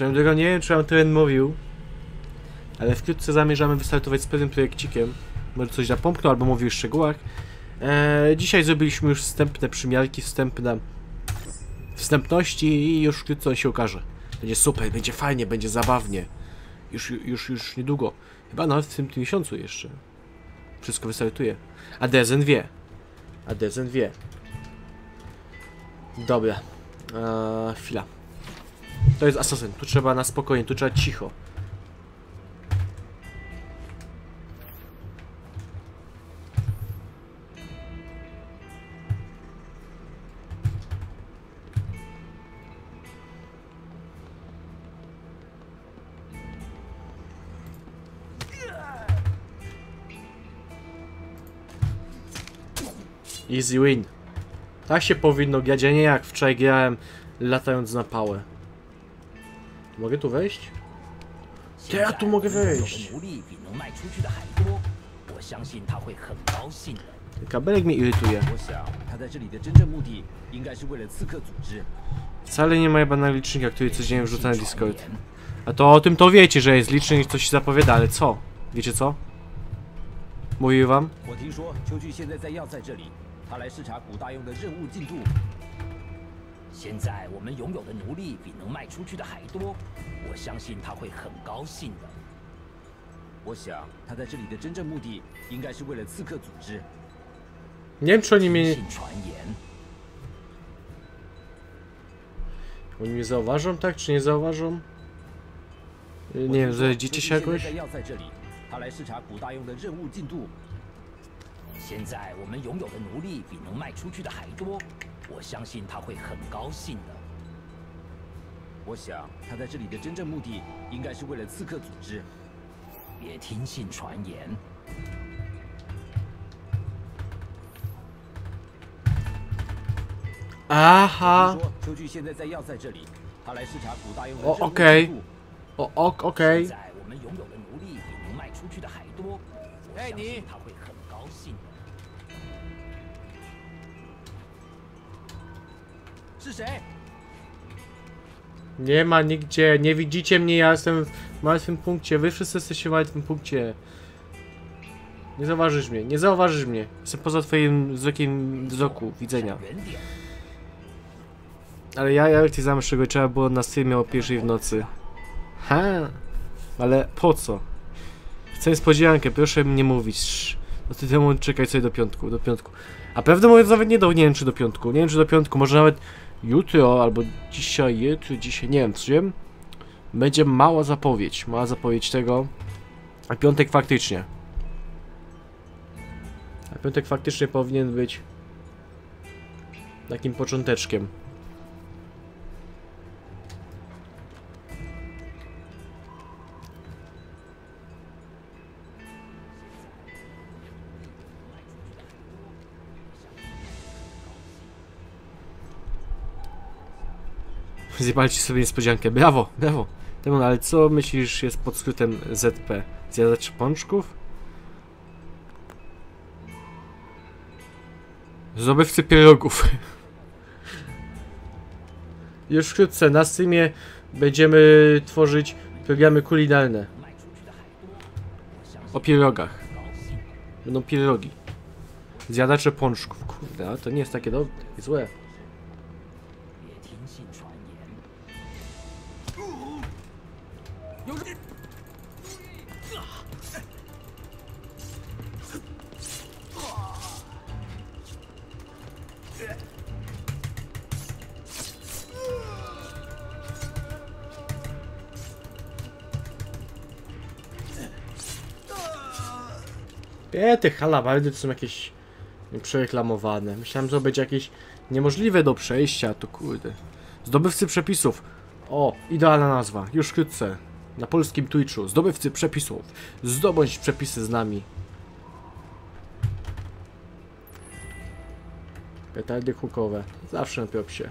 Swoją drogą nie wiem, czy wam teren mówił, ale wkrótce zamierzamy wystartować z pewnym projekcikiem. Może coś napomknął, albo mówił w szczegółach. Eee, dzisiaj zrobiliśmy już wstępne przymiarki, wstępne wstępności i już wkrótce on się ukaże. Będzie super, będzie fajnie, będzie zabawnie. Już, już, już niedługo. Chyba nawet w tym miesiącu jeszcze. Wszystko wystartuje. A Dezen wie. A Dezen wie. Dobra. Eee, chwila. To jest asasyn. Tu trzeba na spokojnie, tu trzeba cicho. Easy win. Tak się powinno grać, a nie jak wczoraj grałem latając na pałę. Mogę tu wejść? Ty, ja tu mogę wejść! Kabelek mnie irytuje. Wcale nie ma chyba licznika, który codziennie wrzuca na Discord. A to o tym to wiecie, że jest licznik, coś się zapowiada, ale co? Wiecie co? Mówiłem wam? 现在我们拥有的奴隶比能卖出去的还多，我相信他会很高兴的。我想他在这里的真正目的应该是为了刺客组织。Nie wiem, czy oni 听 mnie, 信传言，oni mnie zauważą, tak? Czy nie zauważą? Y, Nie wiem, zajdziecie się jakoś? 在要塞这里，他来视察古大用的任务进度。现在我们拥有的奴隶比能卖出去的还多，我相信他会很高兴的。我想他在这里的真正目的应该是为了刺客组织。别听信传言!听说秋菊现在在要塞这里，他来视察古大用的哦 OK 进度。O, ok. 现在我们拥有的奴隶比能卖出去的还多，哎你他会 Nie ma nigdzie, nie widzicie mnie, ja jestem w martwym punkcie, wy wszyscy jesteście w martwym punkcie. Nie zauważysz mnie, nie zauważysz mnie. Jestem poza twoim wzrokiem wzroku, widzenia. Ale ja, ja chcę zamysł, czego trzeba było na streamie o pierwszej w nocy. Ha! Ale po co? Chcę niespodziankę, proszę mi nie mówić. No ty temu czekaj sobie do piątku, do piątku. A prawdę mówiąc nawet nie do, nie wiem czy do piątku, nie wiem czy do piątku, może nawet jutro albo dzisiaj, jutro, dzisiaj, nie wiem, czy wiem. Będzie mała zapowiedź, mała zapowiedź tego. A piątek faktycznie. A piątek faktycznie powinien być takim począteczkiem. Zjebaliście sobie niespodziankę. Brawo, brawo. Demon, ale co myślisz jest pod skrótem ZP? Zjadacz pączków? Zdobywcy pierogów. Już wkrótce na streamie będziemy tworzyć programy kulinarne. O pierogach. Będą pierogi. Zjadacze pączków. Kurde, to nie jest takie dobre, takie złe. Te halabardy to są jakieś przereklamowane. Myślałem, że to będzie jakieś niemożliwe do przejścia, to kurde. Zdobywcy przepisów. O, idealna nazwa. Już wkrótce. Na polskim Twitchu. Zdobywcy przepisów. Zdobądź przepisy z nami. Petardy hukowe. Zawsze na piopsie.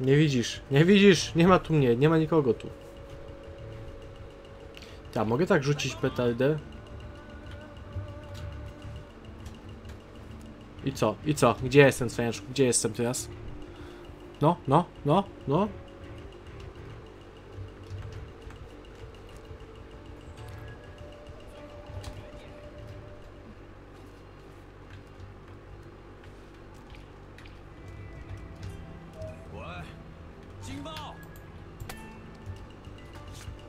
Nie widzisz, nie widzisz, nie ma tu mnie, nie ma nikogo tu. Ja mogę tak rzucić petardę? I co? I co? Gdzie jestem, cwaniaczku? Gdzie jestem teraz? No, no, no, no.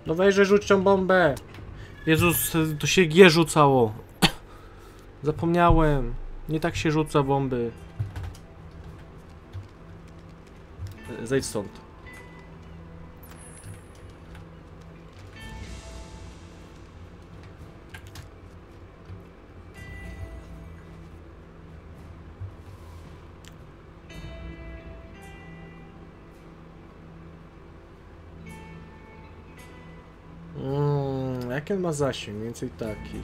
No weźże rzuć tą bombę. Jezus, to się G rzucało. Zapomniałem. Nie tak się rzuca bomby. E, Zejdź stąd. On ma zasięg? Mniej więcej taki.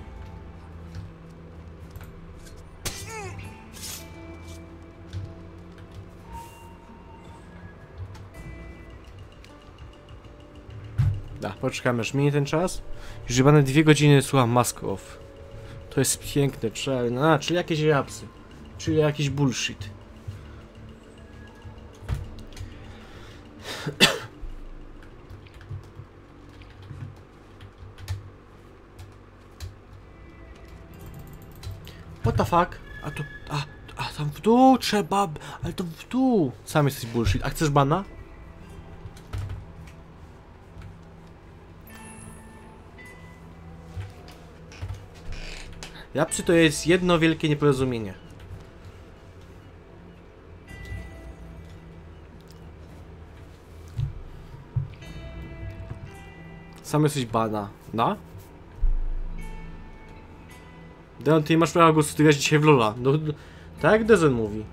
Da, poczekamy, aż minie ten czas. Już chyba dwie godziny słucham Mask Off. To jest piękne, czyli, a, czyli jakieś japsy. Czyli jakiś bullshit. What the fuck? A to, a, a tam w dół trzeba, ale to w dół. Sam jesteś bullshit. A chcesz bana? Japsy to jest jedno wielkie nieporozumienie. Sam jesteś bana. Na? Deon, ty masz prawa głosu, ty grasz dzisiaj w Lola. No, tak Dezen mówi.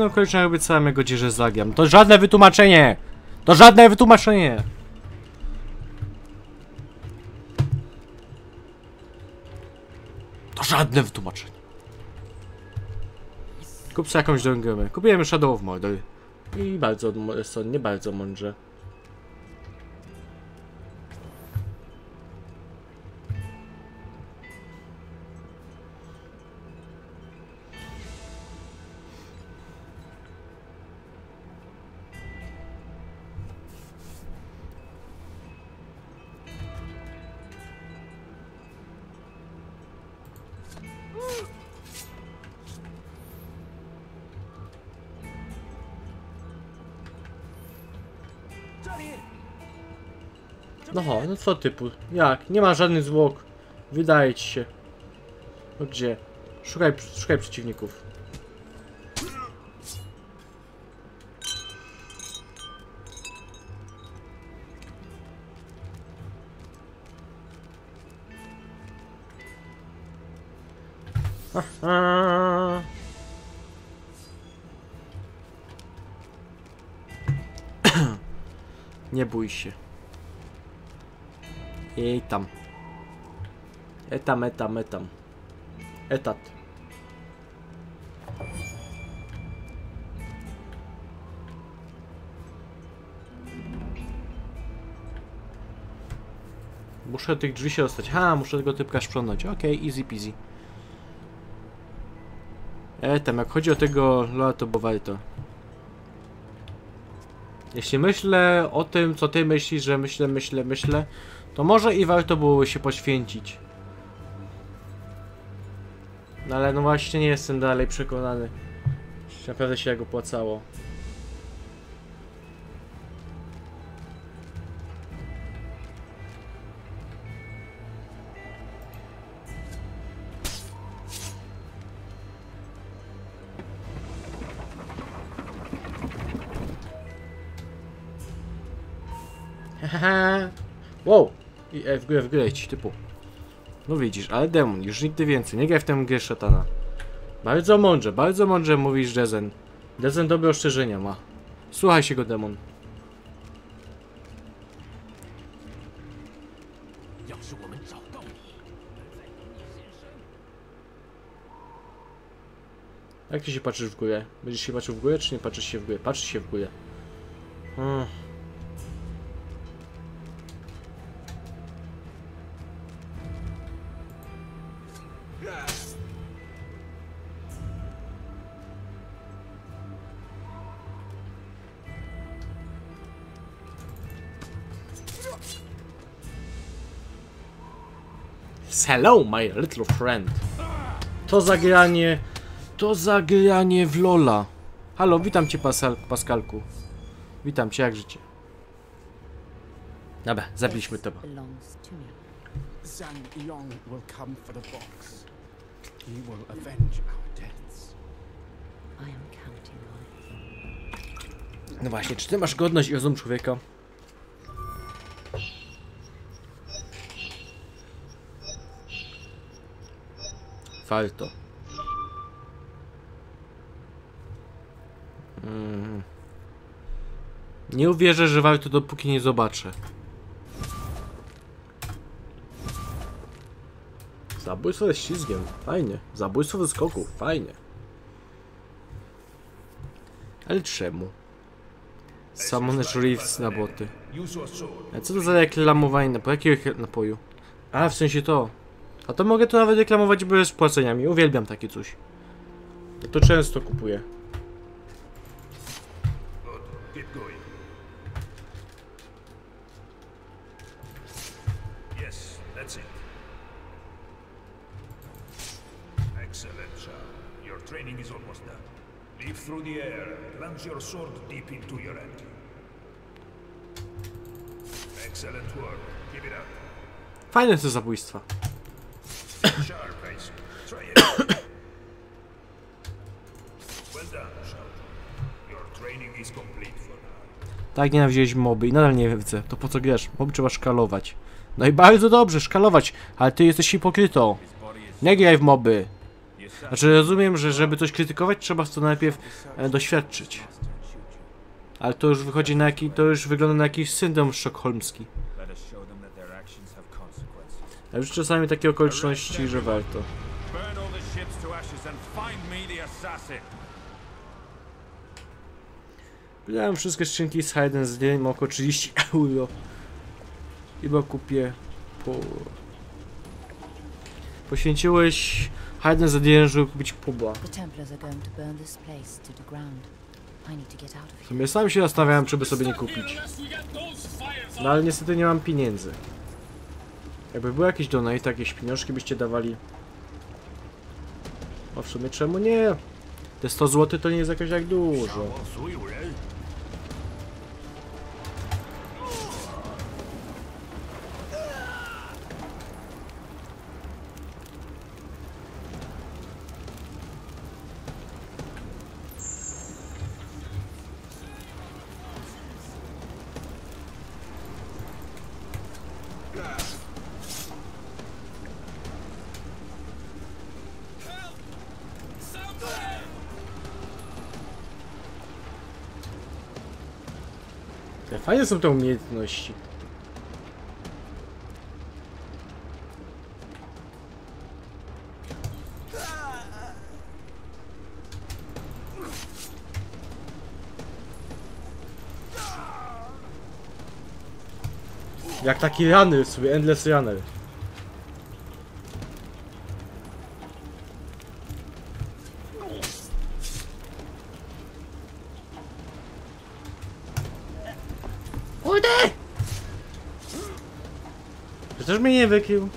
Pewnym okolicznościach obiecałem jego dzierze zagiam. To żadne wytłumaczenie! To żadne wytłumaczenie! To żadne wytłumaczenie. Kup sobie jakąś drogę. Kupiłem Shadow of Mordor. I bardzo rozsądnie, bardzo mądrze. Co typu? Jak? Nie ma żadnych zwłok. Wydaje ci się. No gdzie? Szukaj, szukaj przeciwników. Aha. Nie bój się. I tam. Etam, etam, etam. Etat. Muszę tych drzwi się dostać. Ha, muszę tego typka sprzątnąć. Okej, easy peasy. E, tam, jak chodzi o tego Lola, to było warto. Jeśli myślę o tym, co ty myślisz, że myślę, myślę, myślę, to może i warto byłoby się poświęcić. No ale no właśnie nie jestem dalej przekonany. Naprawdę się jak opłacało. grę w grę ci typu. No widzisz, ale demon, już nigdy więcej, nie graj w tę grę szatana. Bardzo mądrze, bardzo mądrze mówisz Dezen. Dezen dobre ostrzeżenia ma. Słuchaj się go demon. Jak ty się patrzysz w górę? Będziesz się patrzył w górę, czy nie patrzysz się w górę? Patrzysz się w górę. Hmm. Hello, my little friend. To zagranie. To zagranie w Lola. Halo, witam cię, Pasal, Paskalku. Witam cię, jak życie? Dobra, zabiliśmy to. belongs to me. Zhang Yong will come for the box. He will avenge our deaths. I am counting on it. No właśnie, czy ty masz godność i rozum człowieka? Warto. Mm. Nie uwierzę, że warto dopóki nie zobaczę. Zabójstwo ze ślizgiem, fajnie. Zabójstwo ze skoku, fajnie. Ale czemu? Summoner's Reefs na boty. A co to za reklamowanie? Po jakiego napoju? A, w sensie to. A to mogę to nawet reklamować bez płaceniami. Uwielbiam takie coś. Ja to często kupuję. Through the air plunge your sword deep into your enemy. Excellent work. Keep it up. Fajne te zabójstwa. Tak nienawidziłeś moby i nadal nie widzę. To po co grasz? Moby trzeba szkalować. No i bardzo dobrze, szkalować. Ale ty jesteś hipokrytą. Nie graj w moby. Znaczy rozumiem, że żeby coś krytykować trzeba to najpierw e, doświadczyć. Ale to już wychodzi na jaki, to już wygląda na jakiś syndrom sztokholmski. A już czasami takie okoliczności, że warto. Wydałem wszystkie skrzynki z Hayden z dzień, mam około 30 euro. Chyba kupię po... Poświęciłeś Hayden za dzień, żeby kupić puba. W sumie sam się zastanawiałem, czy by sobie nie kupić. No ale niestety nie mam pieniędzy. Jakby był jakiś donate, jakieś pieniążki byście dawali. O w sumie czemu nie? Te 100 zł to nie jest jakoś jak dużo. Fajne są te umiejętności. Jak taki runner sobie, endless runner. Kurde! wykił.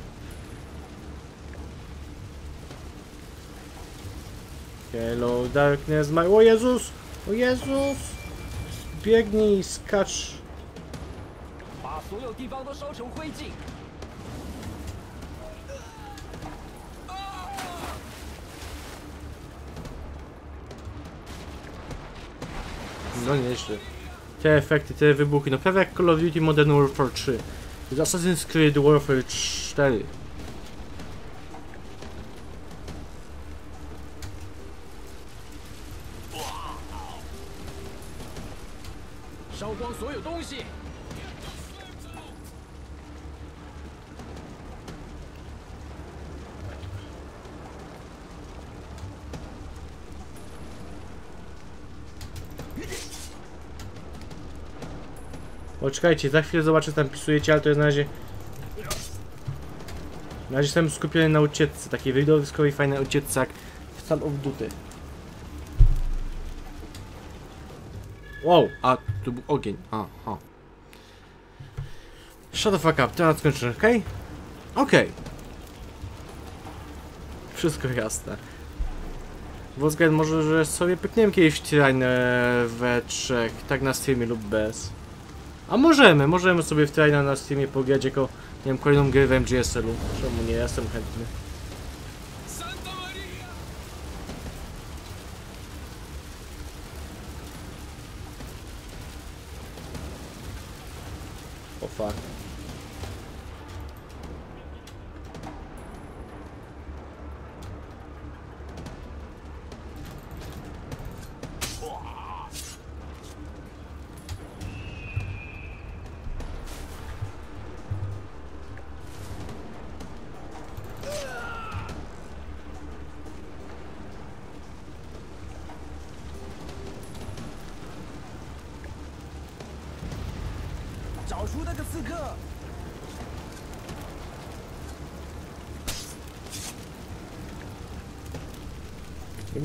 Hello darkness my... O Jezus! O Jezus! Biegnij, skacz! No nieźle. Te efekty, te wybuchy, no prawie jak Call of Duty Modern Warfare 3. Assassin's Creed Warfare 4. O, czekajcie, za chwilę zobaczę, tam pisujecie, ale to jest na razie... Na razie jestem skupiony na ucieczce, takiej widowiskowej, fajnej ucieczce jak w Call of Duty. Wow, a tu był ogień, aha. Shut the fuck up, teraz skończymy, okej? Okej. Wszystko jasne. Wolfgang, może że sobie pykniemy kiedyś tyrajnę we trzech, tak na streamie lub bez. A możemy, możemy sobie w trajna na streamie pograć jako, nie wiem, kolejną grę w MGSL-u. Czemu nie, jestem chętny.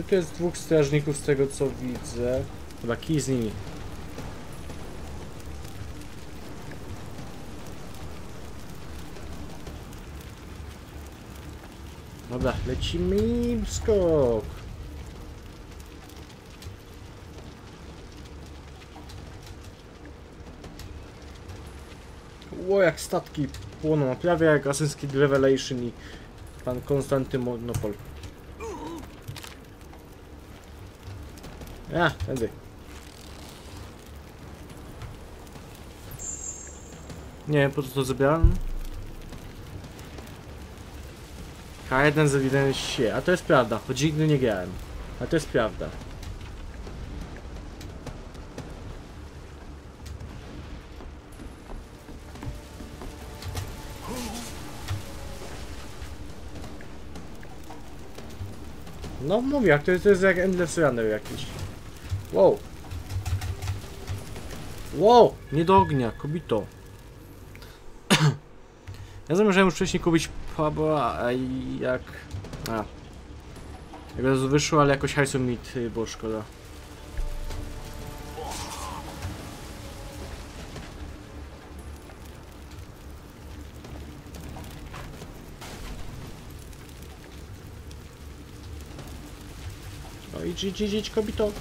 Tu jest dwóch strażników z tego co widzę. Chyba kij z nimi. Dobra, lecimy skok. Ło, jak statki płoną, prawie jak Assassin's Revelation i pan Konstanty Monopol. A, tędy. Nie po co to zabieram. K1 z ewidencją się, a to jest prawda, choć nigdy nie grałem. A to jest prawda. No mówię, jak to jest jak Endless Runner jakiś. Wow. Wow, nie do ognia, kobito. ja zamierzałem już wcześniej kupić puba, a jak... A. Jak razu wyszło, ale jakoś hajsu mi ty, bo szkoda. No idź, idź, idź kobito.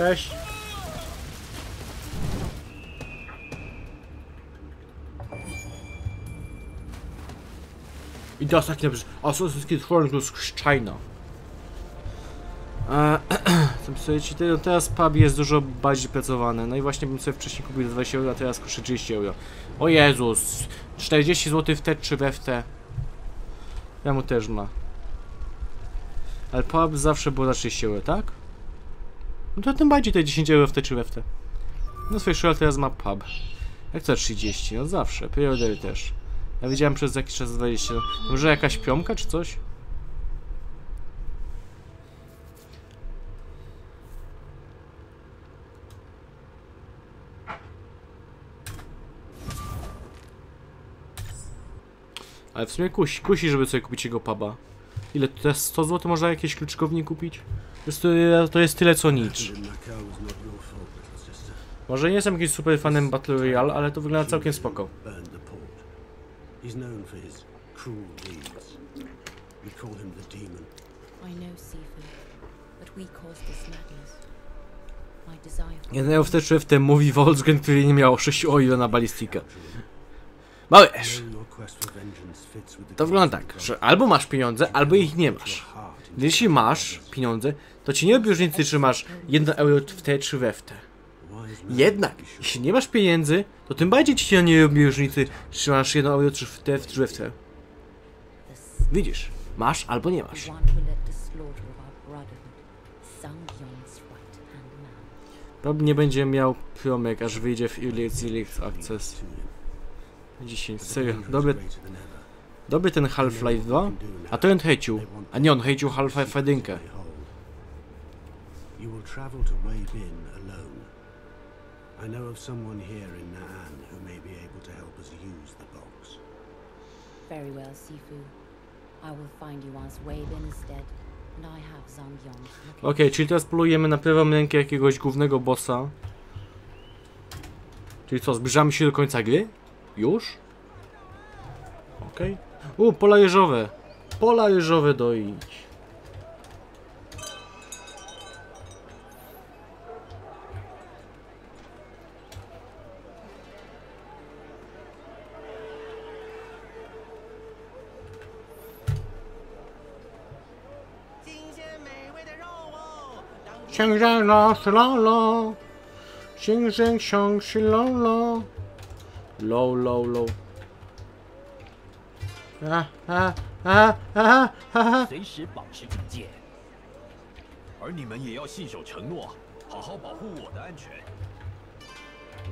Cześć. I teraz tak napisz Assassin's Creed Chronicles China. Co sobie ci te- teraz pub jest dużo bardziej pracowany. No i właśnie bym sobie wcześniej kupił za 20 euro, a teraz kosztuje 30 euro. O Jezus! 40 zł w te czy we w te. Ja mu też ma. Ale pub zawsze było za 30 euro, tak? No to tym bardziej te 10 euro w te czy we w te. No szkoła teraz ma pub. Jak to 30? No zawsze. Periodery też. Ja widziałem przez jakiś czas 20. Może jakaś piąmka czy coś? Ale w sumie kusi, kusi, żeby sobie kupić jego puba. Ile to jest 100 zł można jakieś kluczkowni kupić? jest, to- to jest tyle co nic. Może nie jestem jakimś super fanem Battle Royale, ale to wygląda całkiem spoko. For Jedynego w tym mówi Wolfgang, który nie miał 6 oilo na balistykę. Małyż! The To wygląda tak, że albo masz pieniądze, albo ich nie masz. Jeśli masz pieniądze, to ci nie robi różnicy, czy masz 1 euro w te, czy we w te. Jednak, jeśli nie masz pieniędzy, to tym bardziej ci nie robi różnicy, czy masz 1 euro, czy w te, czy we w te. Widzisz, masz albo nie masz. Pewnie będzie miał promek, aż wyjdzie w Elite Access. To him. 10, The serio, dobry, dobry ten Half-Life 2, a to on hejcił, a nie on hejcił Half-Life 1. You will travel to Wei Bin alone. I know of someone here in Na'an who may be able to help us use the box. Very well, Sifu. I will find you once Wei Bin is dead. Okej, czyli teraz polujemy na prawą rękę jakiegoś głównego bossa. Czyli co, zbliżamy się do końca gry? Już? Okej. U, pola jeżowe. Pola jeżowe doić. La la Księżę książ la la Low, low, low a, a, a, a, a, a. 随时保持警戒。而你们也要信守承诺，好好保护我的安全。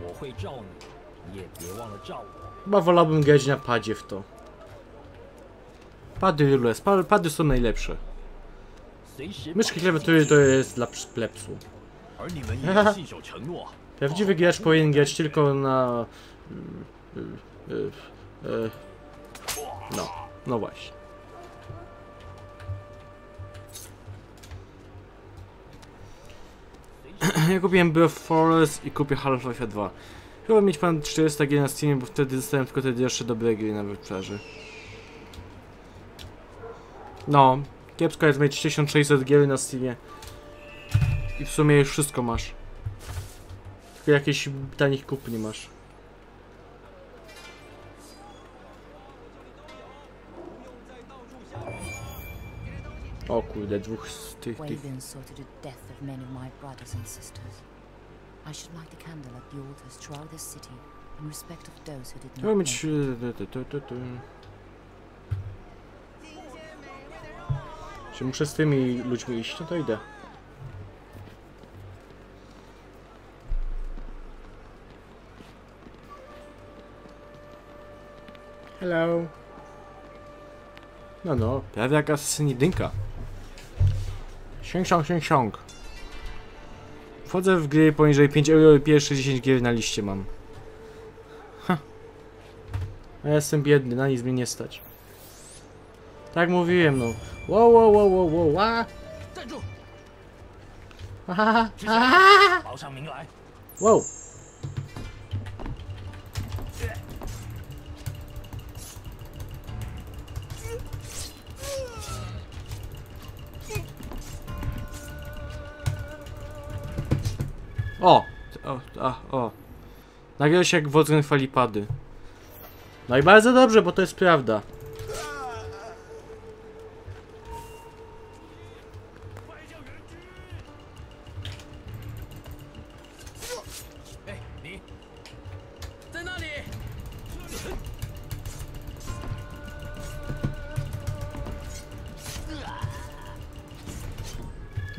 我会罩你，你也别忘了罩我。 Chyba wolałbym grać na padzie w to Pady Rules, pa- pady są najlepsze 随时保 Myszki 持 klawiatury 警 to 戒 jest dla plepsu 而你们也要信守承诺。 Prawdziwy gracz powinien grać tylko na... no, no właśnie. Ja kupiłem Breath of Forest i kupię Half-Life 2. Chyba mieć pan 400 gier na Steamie, bo wtedy dostałem tylko te jeszcze dobre gry na wyprzedaży. No, kiepsko jest mieć 1600 gier na Steamie. I w sumie już wszystko masz. Tylko jakieś tanich kup nie masz. O kurde, dwóch z tych, tych. Bin saw to the death of many of my brothers and sisters. I should light the candle at the altars throughout the city in respect of those who did Chyba not mieć... Czy muszę z tymi ludźmi iść? No to idę. Hello. No no, prawie jak. Sięg, Siąg, siąg, siąg, siąg. Wchodzę w gry poniżej 5 euro i pierwsze 10 gier na liście mam. Ha. A ja jestem biedny, na nic mnie nie stać. Tak mówiłem, no. Wow, wow, wow, wow, wow, wow. Wow. O! O, a, o. Nagle się jak wodzę falipady. pady. No i bardzo dobrze, bo to jest prawda.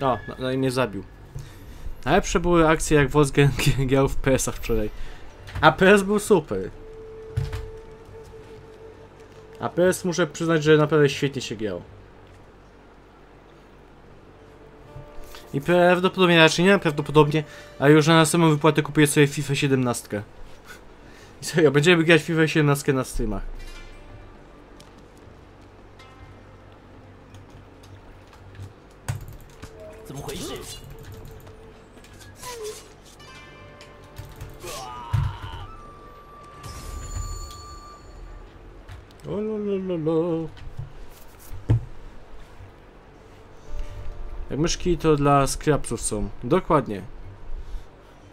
O, no, no i mnie zabił. Najlepsze były akcje jak Wolfgang grał w PS-ach wczoraj. A PS był super. A PS muszę przyznać, że naprawdę świetnie się grało. I prawdopodobnie, raczej nie prawdopodobnie, a już na następną wypłatę kupię sobie FIFA 17. I serio, będziemy grać FIFA 17 na streamach. O, lo, lo, lo, lo. Jak myszki to dla scrapsów są. Dokładnie.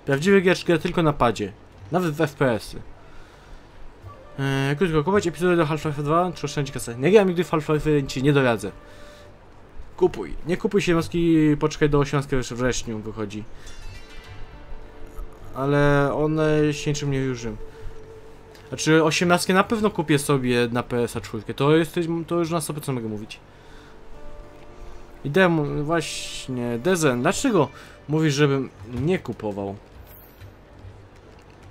Prawdziwy gracz gra tylko na padzie. Nawet w FPS-y. Eee, krótko, kupować epizody do Half-Life 2 czy oszczędzić kasę? Nie gram nigdy w Half-Life 1, ci nie doradzę. Kupuj. Nie kupuj się maski, poczekaj do 18 w wrześniu wychodzi. Ale one się niczym nie różnią. Znaczy 18 na pewno kupię sobie na PSA 4. To jest to już na sobie co mogę mówić. I demo, właśnie, Dezen, dlaczego mówisz, żebym nie kupował?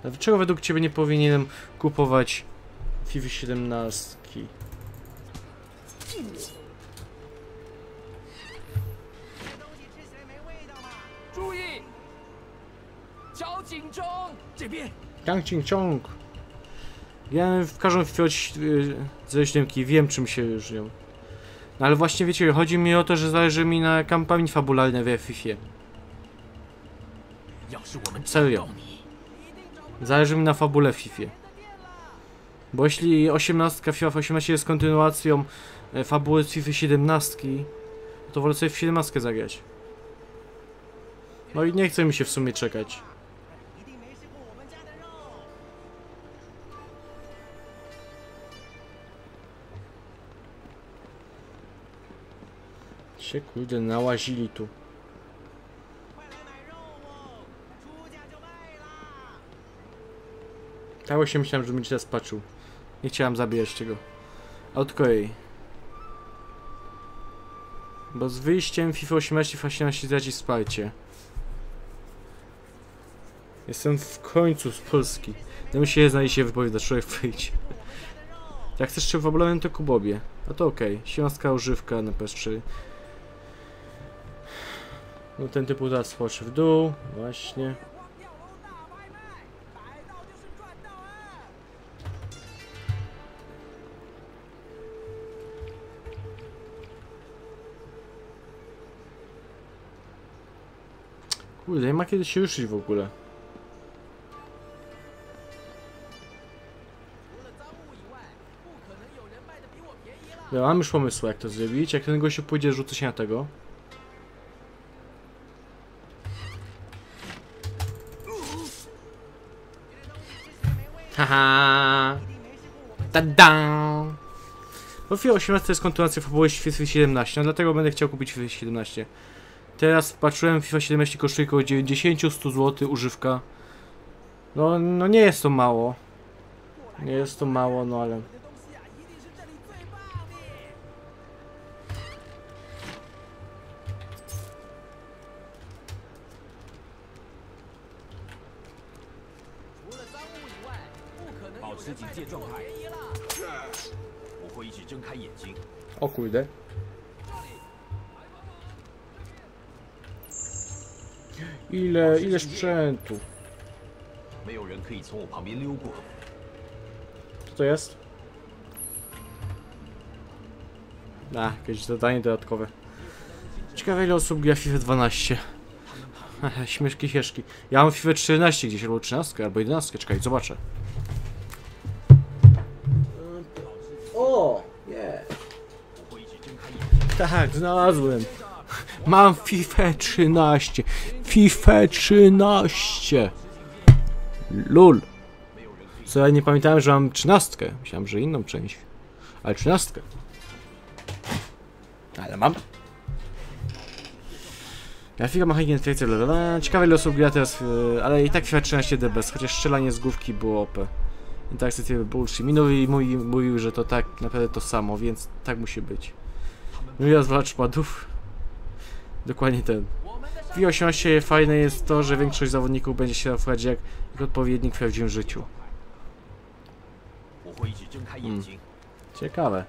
Dlaczego według ciebie nie powinienem kupować FIFA 17? Kang Ching Chong! Ja w każdym fioć y, ze śniemki wiem czym się żyją. No ale właśnie wiecie, chodzi mi o to, że zależy mi na kampanii fabularnej w FIFA. Serio. Zależy mi na fabule w FIFA. Bo jeśli 18 FIFA 18 jest kontynuacją e, fabuły z FIFA 17, to wolę sobie w 17 zagrać. No i nie chce mi się w sumie czekać. Się kurde nałazili tu. Tak właśnie myślałem, że będzie teraz. Nie chciałem zabijać tego. Odkoj. Bo z wyjściem FIFA 18 FIFA 18 traci wsparcie. Jestem w końcu z Polski. Ja mi się znajdzie się wypowiadać, człowiek wyjdzie. Jak chcesz się fabularnym, to kubobie. No to okej. Okay. Siłowska używka na PS3. No ten typu teraz spłaczy w dół. Właśnie. Kurde, nie ma kiedy się ruszyć w ogóle. Ja mam już pomysł jak to zrobić. Jak ten gościu pójdzie, rzucę się na tego. Haha. Tada! FIFA 18 to jest kontynuacja fabuły FIFA 17, no dlatego będę chciał kupić FIFA 17. Teraz patrzyłem, FIFA 17 kosztuje około 90-100 zł używka. No, no nie jest to mało. Nie jest to mało, no ale... kurde. Ile, ile sprzętu? Co to jest? A, jakieś zadanie dodatkowe. Ciekawe ile osób gra FIFA 12. Śmieszki, śmieszki. Ja mam FIFA 14 gdzieś, albo 13, albo 11, czekaj, zobaczę. Tak, znalazłem. Mam FIFA 13. FIFA 13. Lul. Co ja nie pamiętałem, że mam 13. Myślałem, że inną część. Ale 13. Ale mam. Grafika, bla, bla, bla. Ciekawe ile osób gra teraz, w- ale i tak FIFA 13 DBS, chociaż strzelanie z główki było OP. Interakcja bullshit. Minowi mówi, mówił, że to tak naprawdę to samo, więc tak musi być. Wyjazd szpadów. Dokładnie ten. W i fajne jest to, że większość zawodników będzie się zachowywać jak, jak odpowiednik w prawdziwym życiu. Hmm. Ciekawe.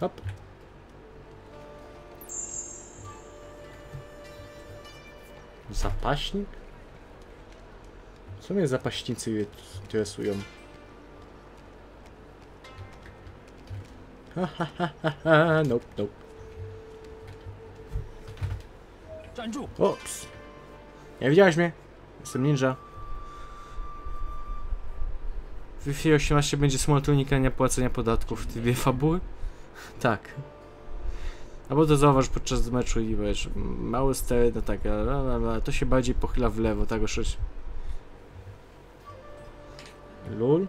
Hop. Zapaśnik? Co mnie zapaśnicy interesują? nope, nope. 站住！Ops. Nie widziałeś mnie? Jestem ninja. W FIFA 18 będzie symulator unikania płacenia podatków. Ty wie fabuły? Tak. Albo to zauważ podczas meczu i wiesz, mały stery, no tak, to się bardziej pochyla w lewo, tak już. Lul?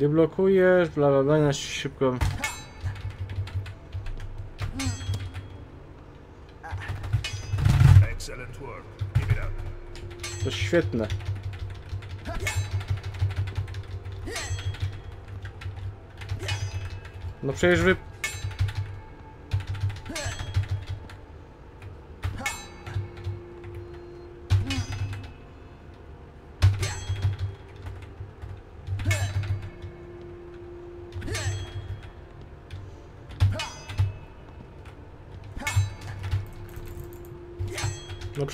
Gdy blokujesz, bla bla bla, na szybko. To świetne. No przecież wy... work.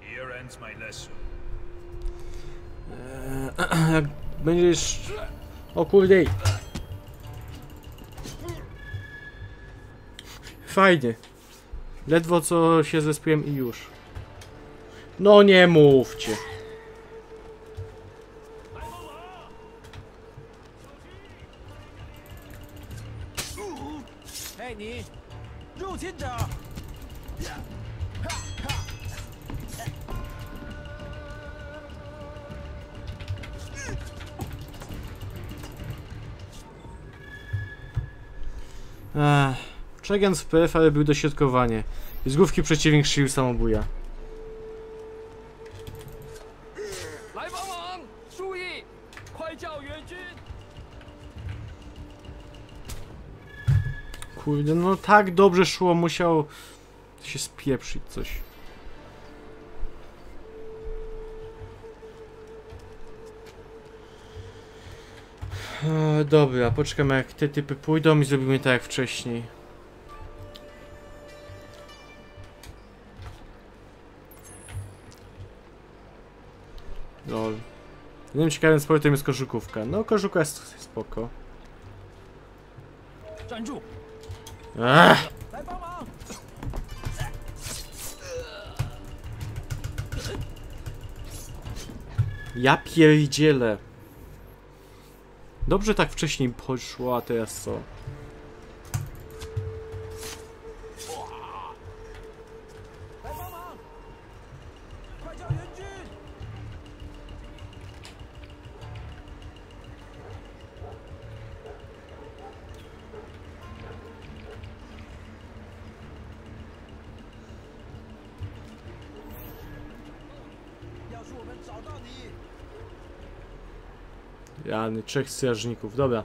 Here ends my lesson. Jak będziesz... O kurde. Fajnie. Ledwo co się zespiłem i już. No nie mówcie. Regens w PF, ale był dośrodkowanie. I z główki przeciwnik szył samobuja. Kurde, no tak dobrze szło, musiał się spieprzyć coś. E, dobra, poczekam jak te typy pójdą i zrobimy tak jak wcześniej. Innym ciekawym sportem jest koszykówka. No, koszykówka jest spoko. Ach! Ja pierdzielę. Dobrze tak wcześniej poszło, a teraz co? Trzech strażników, dobra.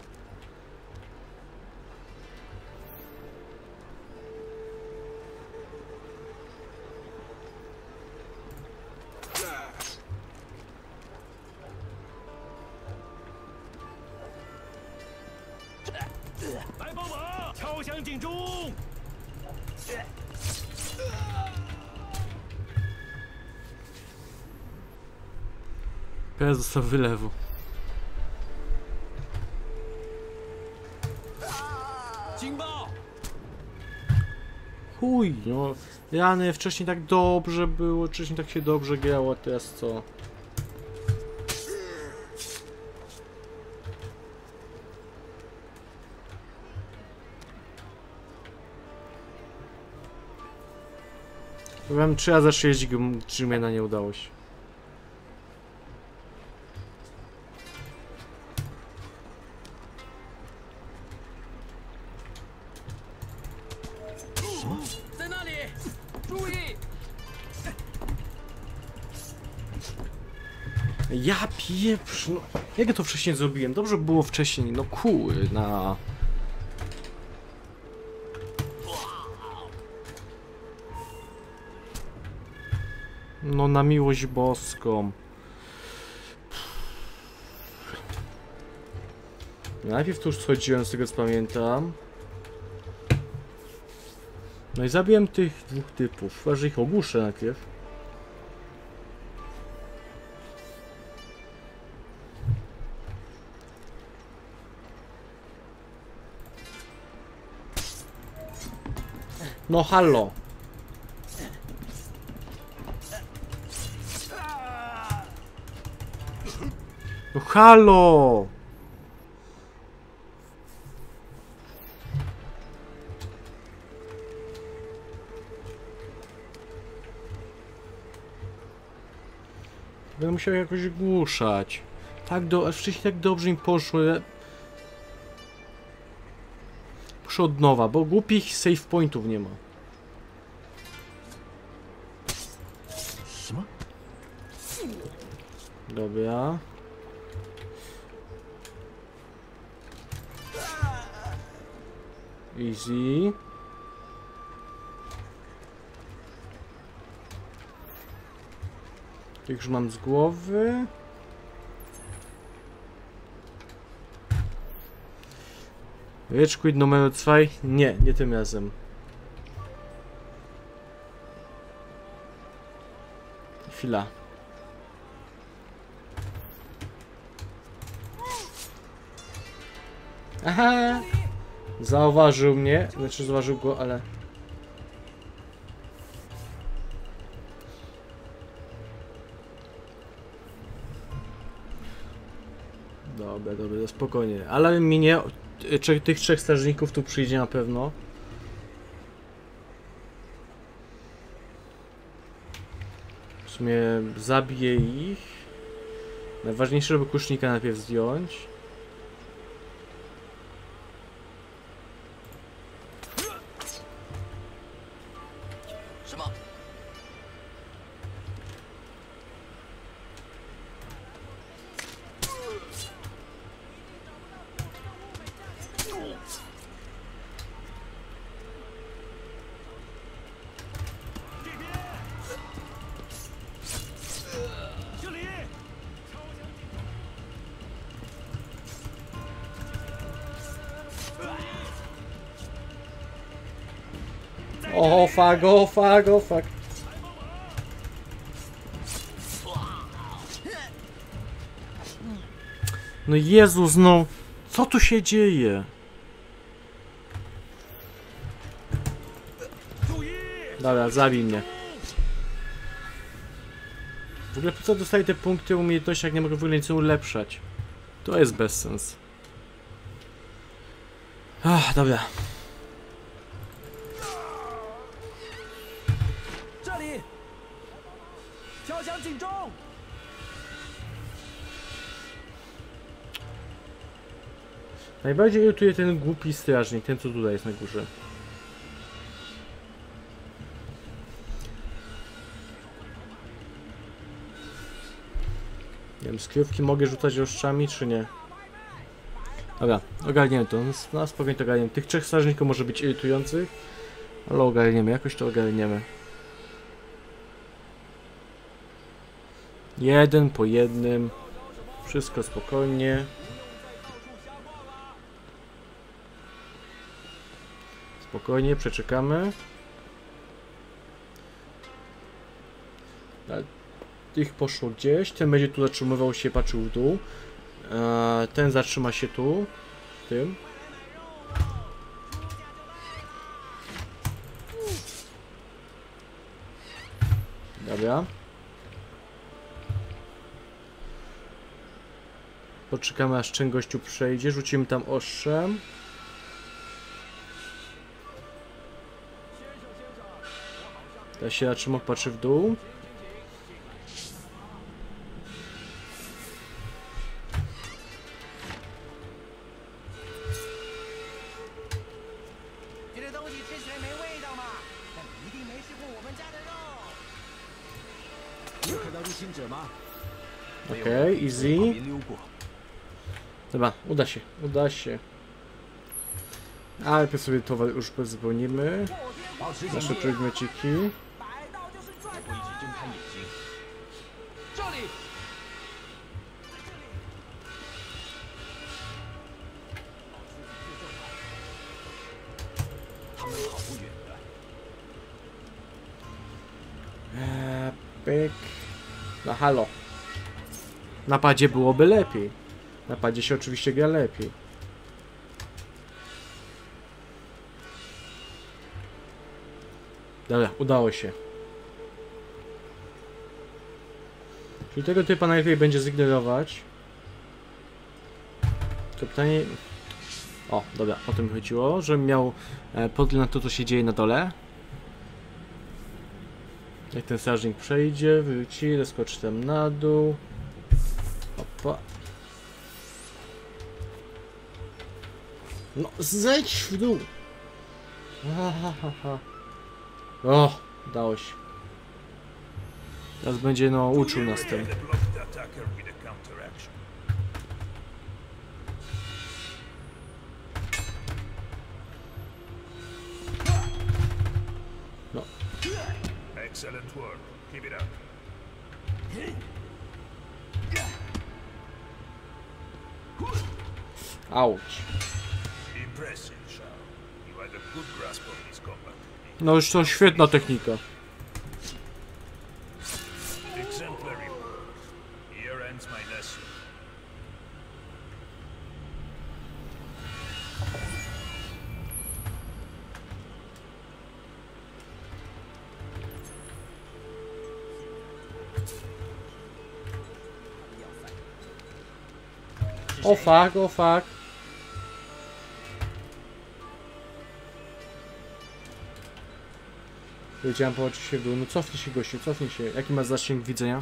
Został wylewu. Chuj, no. Wcześniej tak dobrze było, wcześniej tak się dobrze grało, teraz co? Powiem, trzy razy 6 Gmena nie udało się. Ja pieprz, no. Jak ja to wcześniej zrobiłem? Dobrze było wcześniej, no kurna. No na miłość boską. Najpierw tu już schodziłem, z tego co pamiętam. No i zabiłem tych dwóch typów. Chyba, że ich ogłuszę najpierw. No halo. No halo. Będę musiał jakoś głuszać. Tak do... Wcześniej tak dobrze im poszło. Muszę od nowa, bo głupich save pointów nie ma. Dobra. Easy. Tych już mam z głowy. Rage numer 2? Nie, nie tym razem. Chwila. Aha! Zauważył mnie, znaczy zauważył go, ale... Dobra, dobra, spokojnie. Ale minie, tych trzech strażników tu przyjdzie na pewno. W sumie zabiję ich. Najważniejsze, żeby kusznika najpierw zdjąć. Fuck, o, fuck, o, fuck. No Jezus, no. Co tu się dzieje? Dobra, zabij mnie. W ogóle po co dostaję te punkty umiejętności, jak nie mogę w ogóle nic ulepszać? To jest bezsens. Ach, dobra. 敲响警钟！ Najbardziej irytuje ten głupi strażnik, ten co tutaj jest na górze. Nie wiem, skryówki mogę rzucać oszczami, czy nie? Dobra, ogarniemy to. Na spokojnie to ogarniemy. Tych trzech strażników może być irytujących, ale ogarniemy, jakoś to ogarniemy. Jeden po jednym. Wszystko spokojnie. Spokojnie, przeczekamy. Tych poszło gdzieś. Ten będzie tu zatrzymywał się, patrzył w dół. Ten zatrzyma się tu. Tym. Dobra. Poczekamy aż ten gościu przejdzie. Rzucimy tam ostrzem. Ja się zatrzymał, patrzy w dół. Dobra, uda się, uda się. Ale najpierw sobie towar już zupełnimy. Nasze przedmiociki. Eee, pyk. No halo. Napadzie byłoby lepiej. Na padzie się oczywiście gra lepiej. Dobra, udało się. Czyli tego typa najlepiej będzie zignorować. To pytanie... O, dobra, o tym chodziło, żebym miał e, podgląd na to, co się dzieje na dole. Jak ten strażnik przejdzie, wróci, zeskoczy tam na dół. Opa. No, zejdź w dół! Ha, ha, ha, ha. O, udało się. Teraz będzie, no, uczył nas tym. No. Excellent work. Keep it up. Auć. No już to świetna technika. Exemplary work. Here ends my lesson. O fuck, Leciałem po oczy się w dół. No cofnij się gościu, cofnij się. Jaki masz zasięg widzenia?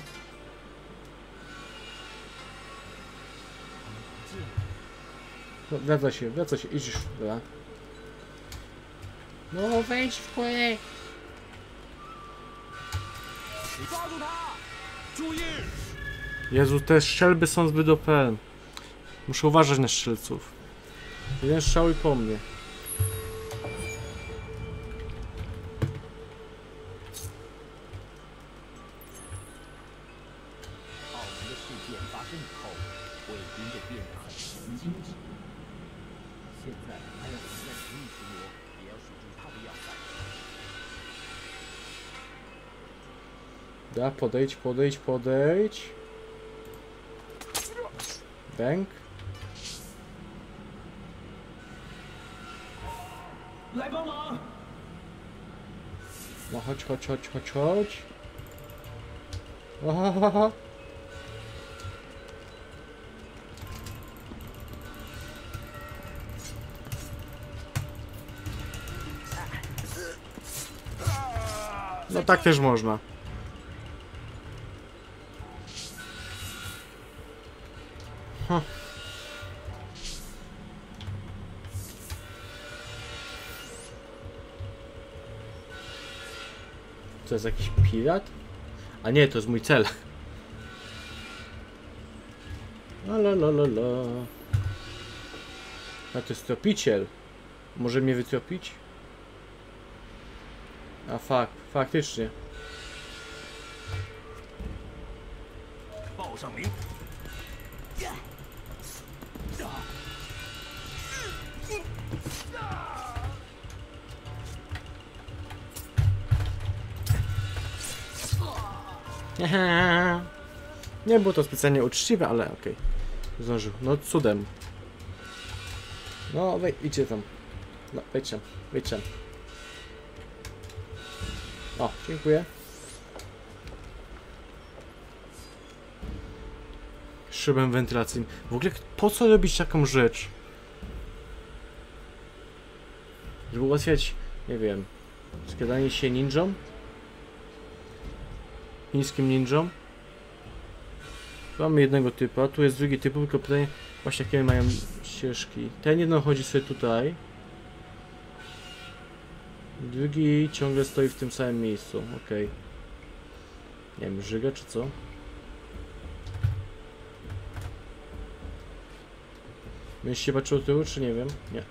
No, wraca się, wraca się, Idziesz, już, dobra. No wejdź w kolej. Jezu, te strzelby są zbyt OP. Muszę uważać na strzelców. Jeden strzał i po mnie. podejdź, podejdź, podejdź. Dęk. No chodź, chodź, chodź, chodź, chodź. Ohohoho. No tak też można. jest jakiś pirat? A nie, to jest mój cel. La la la la la. A to jest tropiciel. Może mnie wytropić? A fak, faktycznie. 报上名。 Nie było to specjalnie uczciwe, ale okej. Zdążył. No cudem. No wej, idźcie tam. No, wejdź tam. O, dziękuję. Szybem wentylacyjnym. W ogóle po co robić taką rzecz? Żeby ułatwiać, nie wiem, skradanie się ninjom? Chińskim ninjom? Mamy jednego typa, tu jest drugi typ, tylko pytanie właśnie jakie mają ścieżki. Ten jeden chodzi sobie tutaj. Drugi ciągle stoi w tym samym miejscu, ok. Nie wiem, żyga czy co? Będziesz się patrzył tyłu, czy nie wiem? Nie.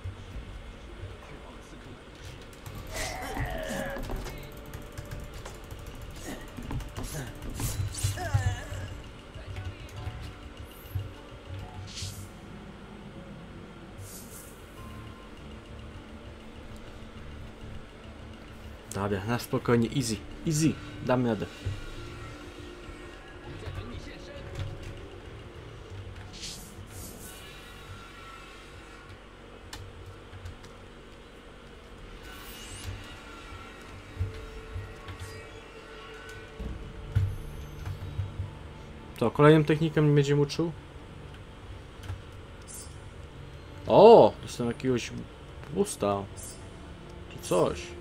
Dobra, na spokojnie, easy, easy, damy radę. To kolejną techniką nie będziemy uczył? O! Dostałem jakiegoś boosta. Czy coś.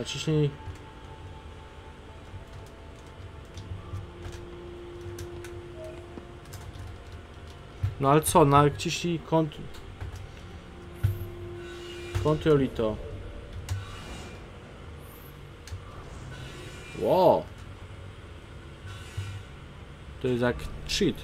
Naciśnij. No ale co, naciśnij kont... Control i to. Wow. To jest jak cheat.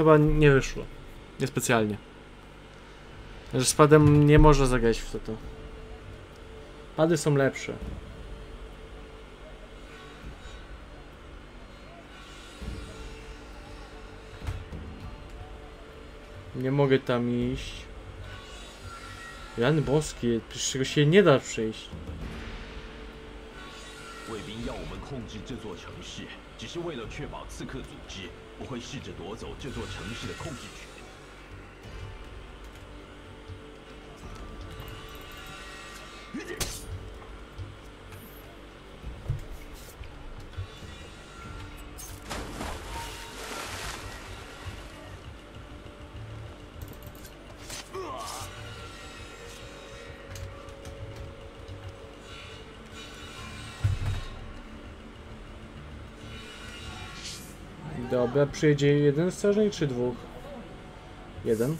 chyba nie wyszło. Niespecjalnie. Że z padem nie można zagrać w to. to. Pady są lepsze. Nie mogę tam iść. Jan boskie, przecież czego się nie da przejść. 卫兵要我们控制这座城市，只是为了确保刺客组织 我会试着夺走这座城市的控制权。Dobra, przyjedzie jeden strażnik czy dwóch? Jeden.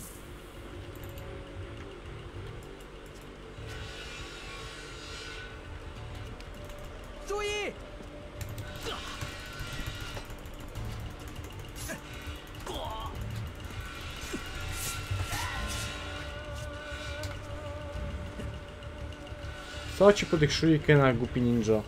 Co ci po tych shurikenach, głupi ninja?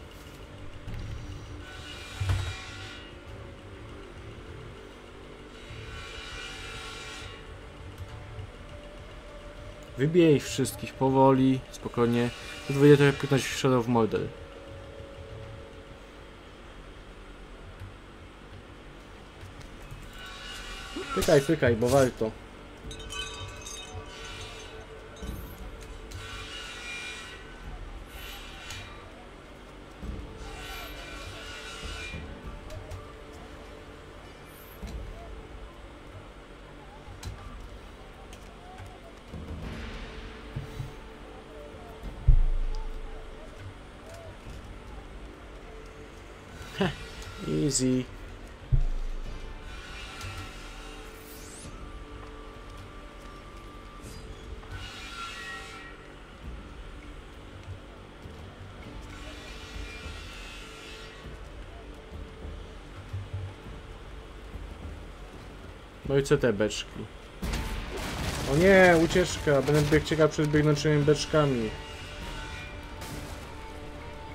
Wybijaj ich wszystkich powoli, spokojnie. To będzie trochę pyknąć w Shadow Mordor. Pykaj, pykaj, bo warto. Easy. No i co te beczki? O nie, ucieczka. Będę biegł ciekaw przed biegnącymi beczkami.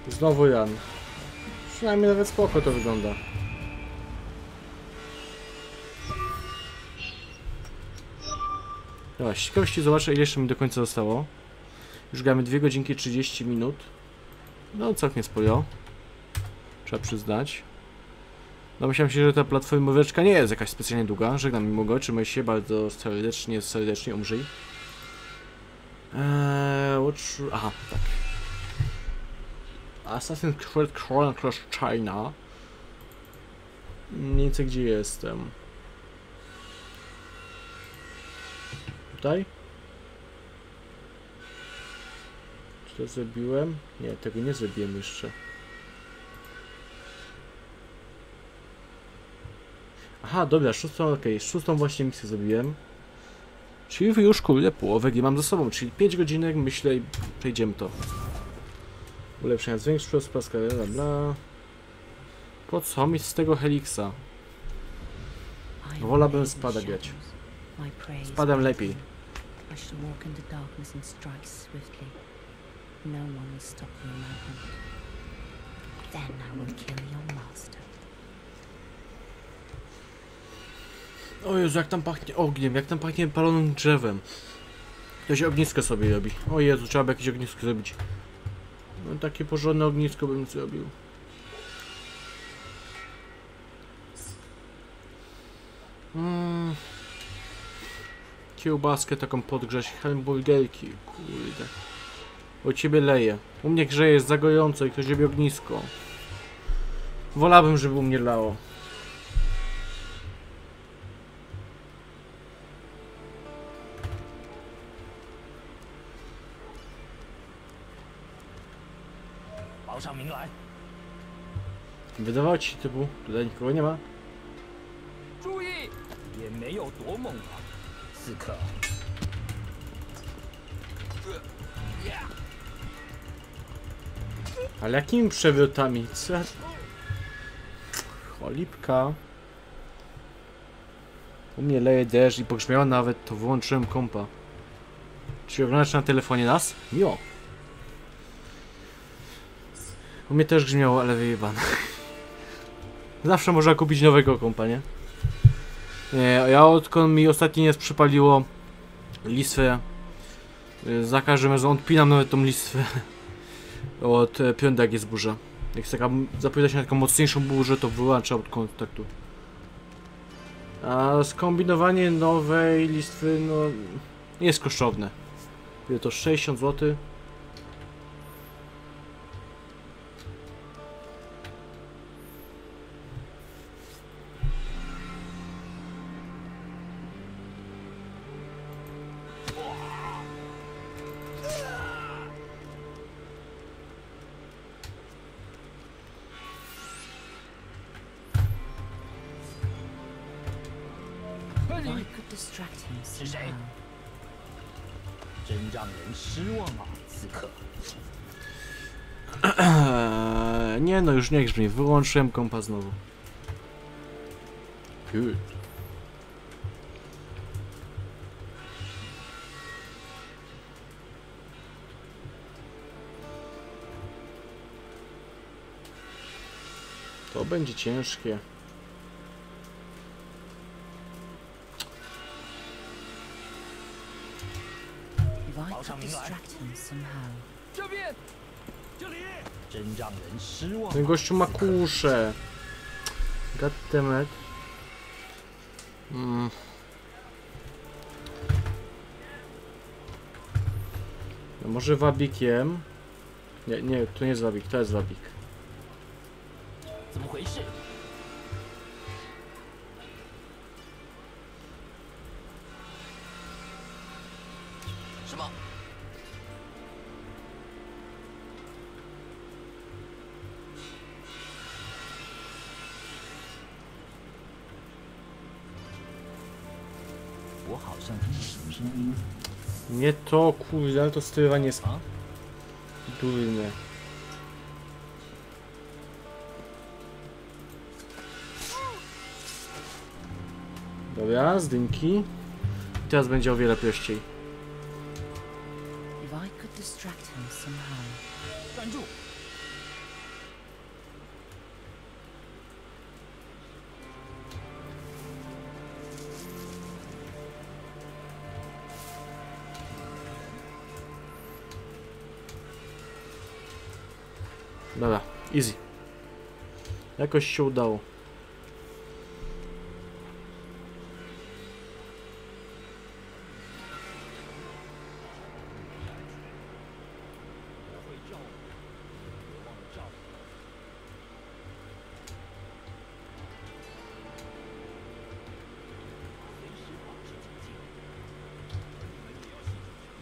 Znowu Jan. Przynajmniej nawet spoko to wygląda. Dobra, z ciekawości zobaczę ile jeszcze mi do końca zostało. Już gramy 2 godzinki 30 minut. No całkiem sporo. Trzeba przyznać. Domyślam się, że ta platformóweczka nie jest jakaś specjalnie długa. Żegnam mimo go, trzymaj się bardzo serdecznie, serdecznie umrzyj. Eee, watch... Aha, tak. Assassin's Creed Chronicles China. Mniej więcej gdzie jestem. Tutaj? Czy to zrobiłem? Nie, tego nie zrobiłem jeszcze. Aha, dobra, szóstą, okej, szóstą właśnie misję zrobiłem. Czyli już kurde połowę gry mam za sobą, czyli 5 godzinek myślę i przejdziemy to. Ulepszenia zwiększył rozprask, bla bla. Po co mi z tego Helixa? Wolałbym remain in spada the grać. shadows. My prey is Spadem waiting. lepiej. O Jezu, jak tam pachnie ogniem, jak tam pachnie palonym drzewem. Ktoś ognisko sobie robi. O Jezu, trzeba by jakieś ognisko zrobić. No takie porządne ognisko bym zrobił. Mm. Kiełbaskę taką podgrzać, hamburgerki, kurde. O ciebie leje. U mnie grzeje jest za gorąco i ktoś robi ognisko. Wolałbym, żeby u mnie lało. “ Wydawało ci się typu, tutaj nikogo nie ma. Ale jakimi przewrotami? Cholipka. U mnie leje deszcz i pogrzmiało nawet, to wyłączyłem kompa. Czy oglądasz na telefonie nas? Miło. U mnie też grzmiało, ale wyjebane. Zawsze można kupić nowego kompa, nie? Nie, ja odkąd mi ostatni nie przypaliło listwę, y, za każdym razem odpinam nawet tą listwę od e, piątek jak jest burza. Jak jest taka, zapowiada się na taką mocniejszą burzę, to wyłącza od kontaktu. A skombinowanie nowej listwy, no, jest kosztowne. To 60 zł? już niech brzmi. Wyłączyłem kompas znowu. Good. To będzie ciężkie. Distract him somehow. Ten 啊。 gościu ma kuszę. Goddammit. Mm. No może wabikiem? Nie, nie, to nie jest wabik, to jest wabik. 怎么回事？ To, kurde, ale to sterowanie jest 啊？durne. Dobra, zdynki. I teraz będzie o wiele prościej. If I could distract him somehow. Dobra, easy. Jakoś się udało.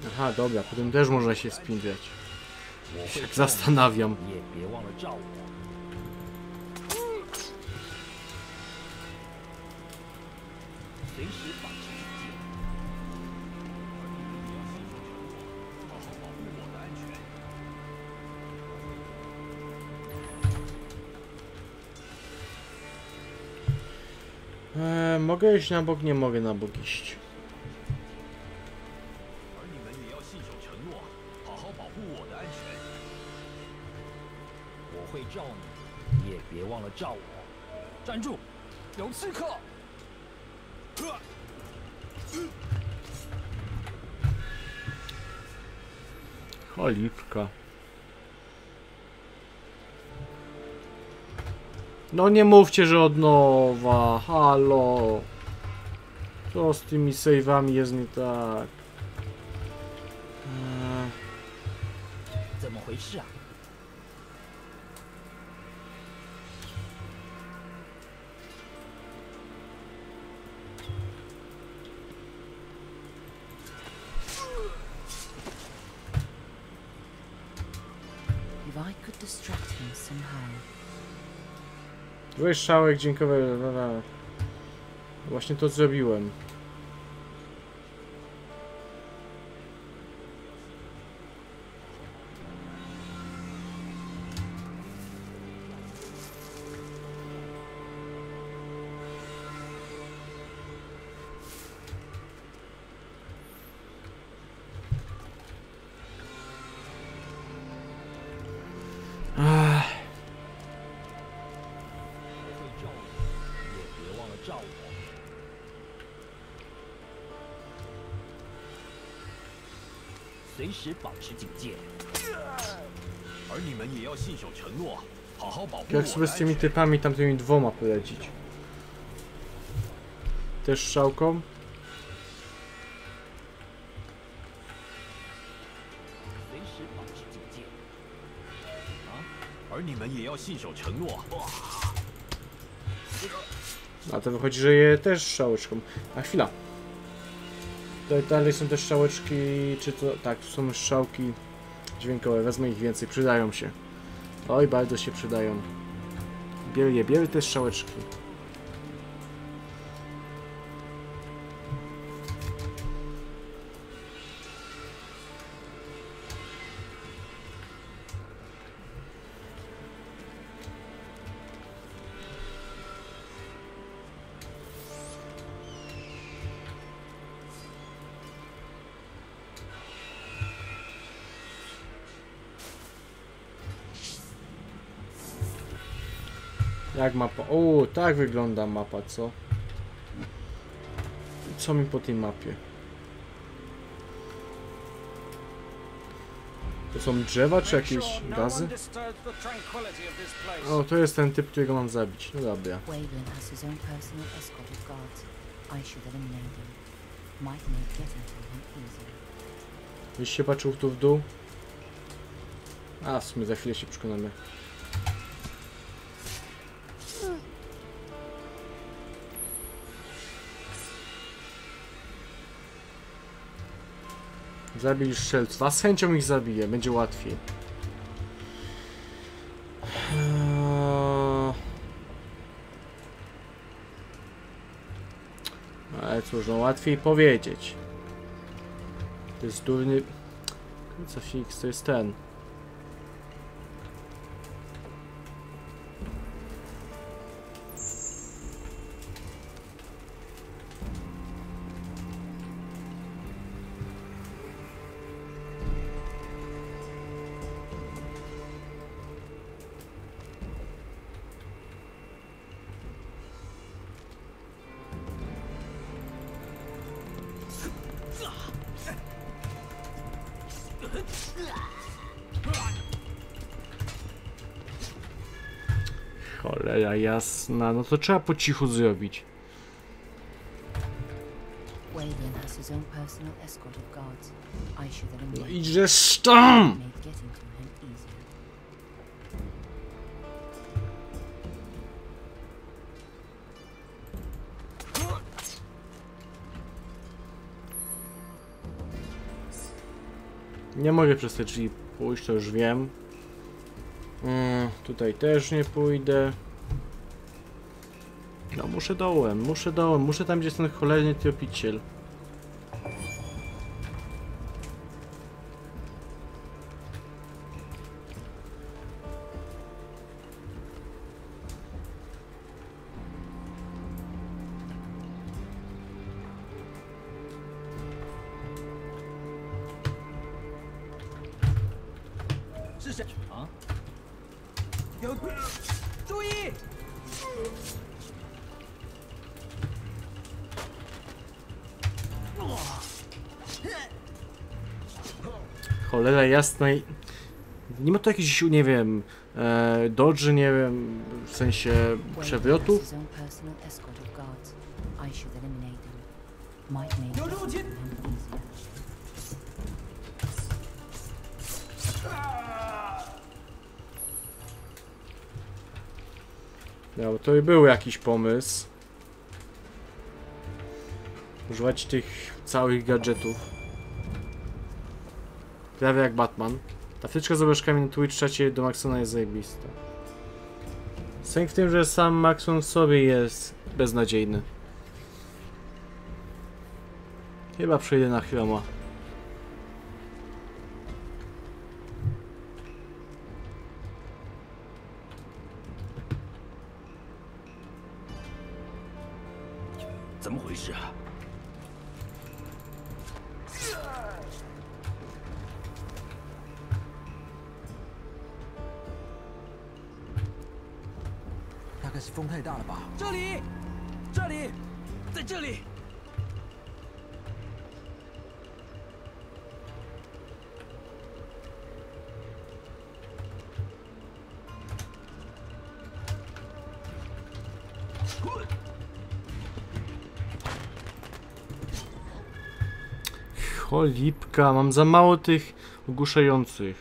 Aha, dobra, potem też można się spingrać 我会 Tak 照 zastanawiam. 你，你也别忘了照我。 随时保持警戒。 好好保护我的安全。 Eee, mogę iść na bok? Nie mogę na bok iść. 而你们也要信守承诺， 好好保护我的安全。我会照你，你也别忘了照我。站住！有刺客！ Cholipka. No nie mówcie, że od nowa. Halo. Co z tymi save'ami jest nie tak? 回事啊？ If I could distract him somehow. Zły strzałek, dziękuję. no, no. Właśnie to zrobiłem. 时保持警戒。 而你们也要信守承诺，好好保护我 Jak 的 sobie 安 z tymi 全。 typami tamtymi dwoma polecić? Też strzałką? 随时保持警戒。而你们也要信守承诺。 A to wychodzi, że je też strzałeczką. A chwila. Tutaj dalej są te strzałeczki, czy to... Tak, tu są strzałki dźwiękowe. Wezmę ich więcej, przydają się. Oj, bardzo się przydają. Biel je, te strzałeczki. Mapa? O, tak wygląda mapa, co? Co mi po tej mapie? To są drzewa, czy jakieś no gazy? O, to jest ten typ, którego mam zabić. No dobra. Byś się patrzył tu w dół? A, w sumie za chwilę się przekonamy. Zabij strzelców, z chęcią ich zabiję, będzie łatwiej. Eee. Ale cóż, no łatwiej powiedzieć. To jest durny... Co fix, to jest ten. Jasna, no to trzeba po cichu zrobić. No idźże stąd! Nie mogę przez te drzwi pójść, to już wiem. Mm, tutaj też nie pójdę. Muszę dołem, muszę dołem, muszę tam gdzie jest ten cholerny tropiciel. “ jasnej... Nie ma tu jakichś, nie wiem, e, dodży, nie wiem, w sensie przewrotów? No ludzie! No, to był jakiś pomysł. Używać tych całych gadżetów. Prawie jak Batman. Ta wtyczka z obrazkami na Twitch czacie do Maxona jest zajebista. Sęk w tym, że sam Maxon w sobie jest beznadziejny. Chyba przejdę na chroma. Cholipka, mam za mało tych ogłuszających.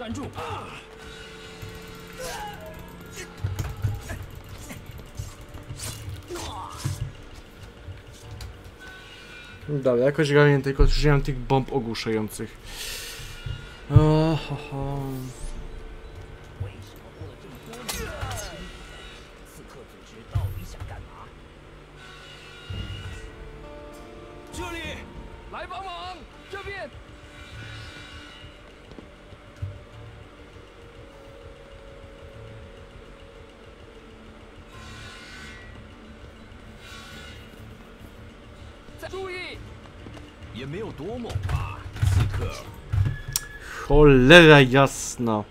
站住！Dobra, jakoś ogarnię tylko użyłem tych bomb ogłuszających. O, Cholera jasna.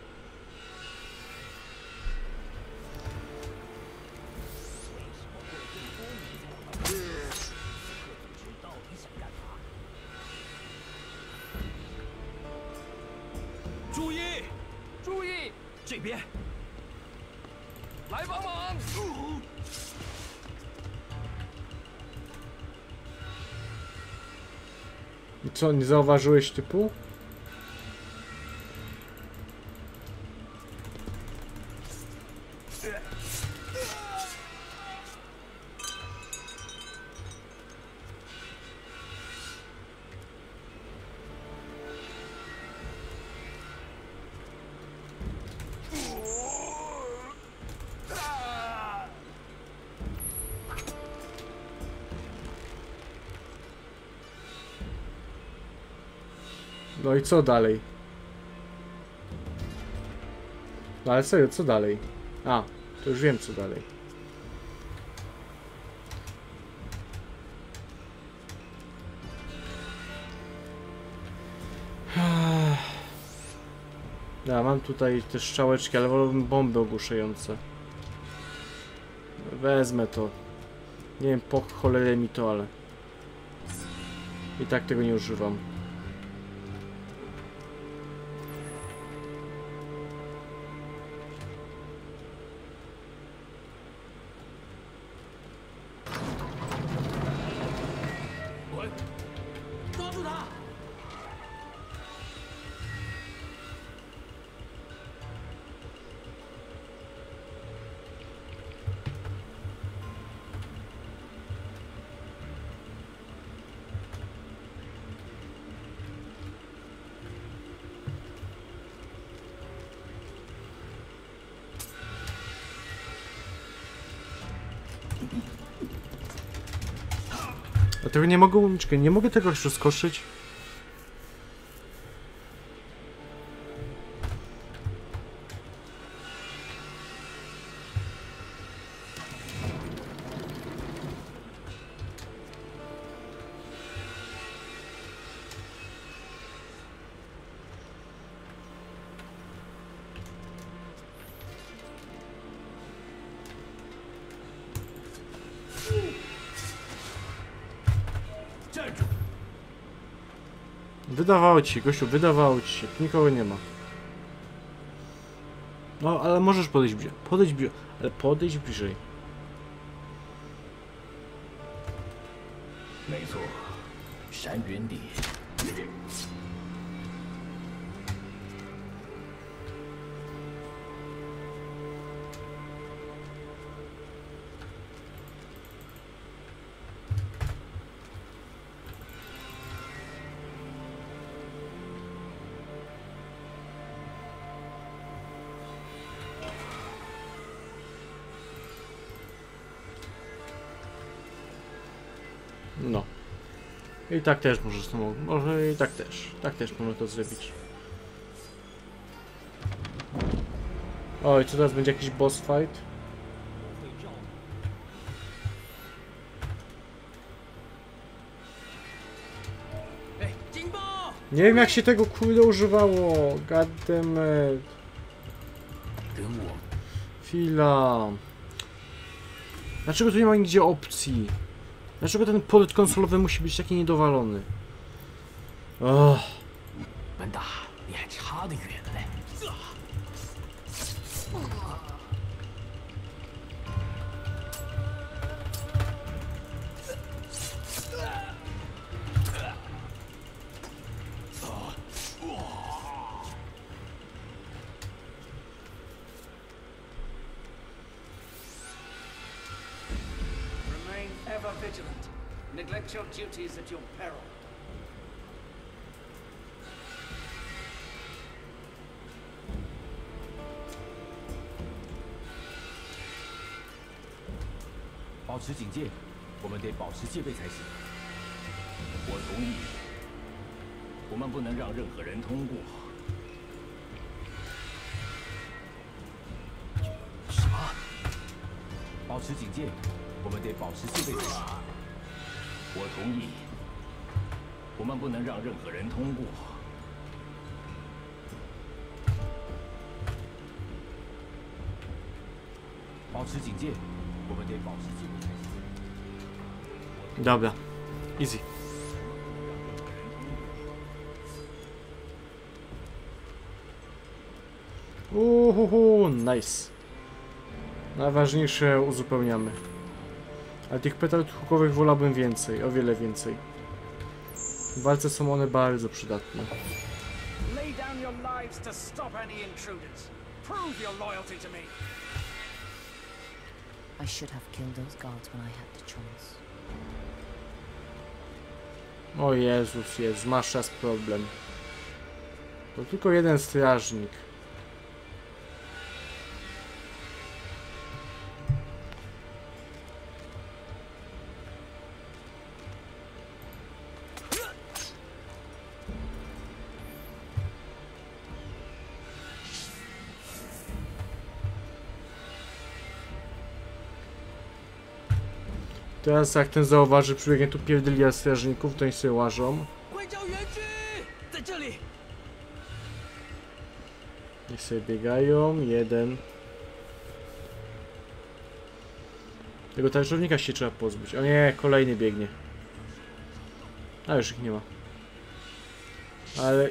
Co, nie zauważyłeś typu? I co dalej? No ale serio, co dalej? A, to już wiem co dalej. Ja mam tutaj te strzałeczki, ale wolałbym bomby ogłuszające. Wezmę to. Nie wiem po cholerę mi to, ale... I tak tego nie używam. Dlatego nie mogę, czekaj, nie mogę tego jeszcze Wydawało ci się, gościu, wydawało ci się. Nikogo nie ma. No, ale możesz podejść bliżej. Podejdź bliżej. Ale podejdź bliżej. I tak też możesz to mo- może i tak też. Tak też można to zrobić. Oj, czy teraz będzie jakiś boss fight? Nie wiem jak się tego kurde używało. God damn it. 跟我 Chwila. Dlaczego tu nie ma nigdzie opcji? Dlaczego ten port konsolowy musi być taki niedowalony? Oh. 持警戒，我们得保持戒备才行。”我同意。我们不能让任何人通过。什么？保持警戒，我们得保持戒备才行。我同意。我们不能让任何人通过。保持警戒，Dobra. Easy. Uhuhu, nice. Najważniejsze uzupełniamy. Ale tych petard hukowych wolałbym więcej, o wiele więcej. W walce są one bardzo przydatne. Lay down your lives to stop any intruders. Prove your loyalty to me. I should have killed those guards when I had the choice. O Jezus, Jezus, masz czas problem. To tylko jeden strażnik. Teraz jak ten zauważy, przybiegnie tu pierdylia strażników, to oni sobie łażą. Niech sobie biegają, jeden. Tego tarczownika się trzeba pozbyć. O nie, kolejny biegnie. A już ich nie ma. Ale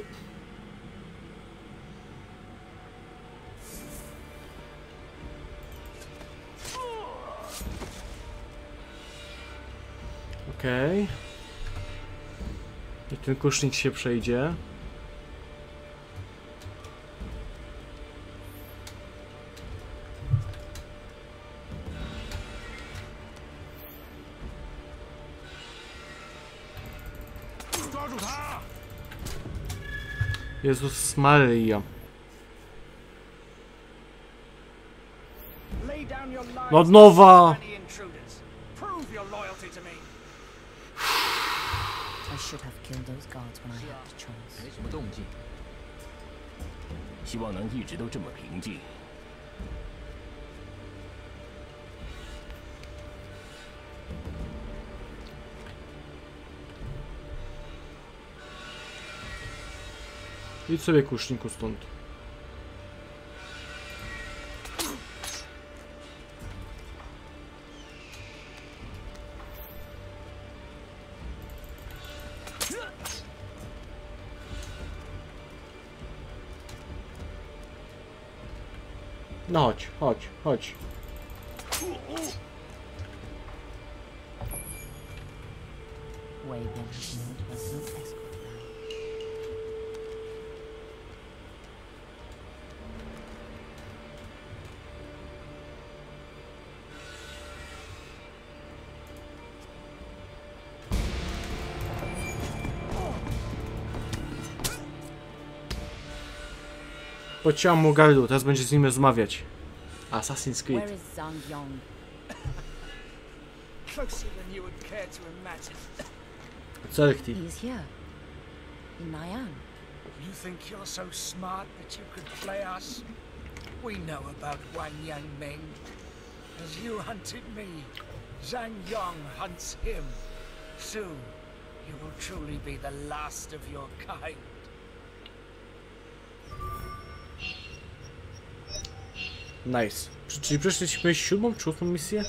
Okej. Niech ten kusznik się przejdzie. Jezus Maria. No nowa! those guards when I had the choice. 没什么动静，希望能一直都这么平静。 Idź sobie kuszniku stąd. Chodź, chodź, chodź. Mu gardło, teraz będzie z nim rozmawiać. Assassin's Creed. is Zhang Yong? Closer than you would care to imagine. Cerkti. He here. In Nyan. You think you're so smart that you could play us? We know about Wang Yang Yangming. As you hunted me, Zhang Yong hunts him. Soon, you will truly be the last of your kind. Nice. Czy- Czyli przeszliśmy siódmą czy ósmą misję?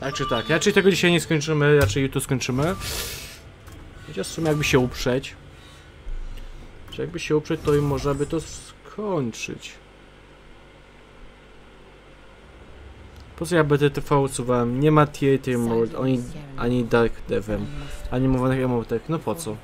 Tak czy tak. Raczej tego dzisiaj nie skończymy, raczej jutro skończymy. Chociaż w sumie jakby się uprzeć. Czy jakby się uprzeć, to i można by to skończyć. Po co ja BTTV usuwałem? Nie ma Theater Mode, ani, ani Dark Devem, animowanych emotek. No po co?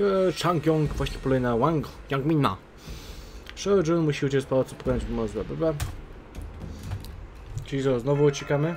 Skoro Changyong właśnie poluje na Wang Yangmina. Shojun musi uciec z pałacu pokonać Mozla, dobra? Czyli co, znowu uciekamy?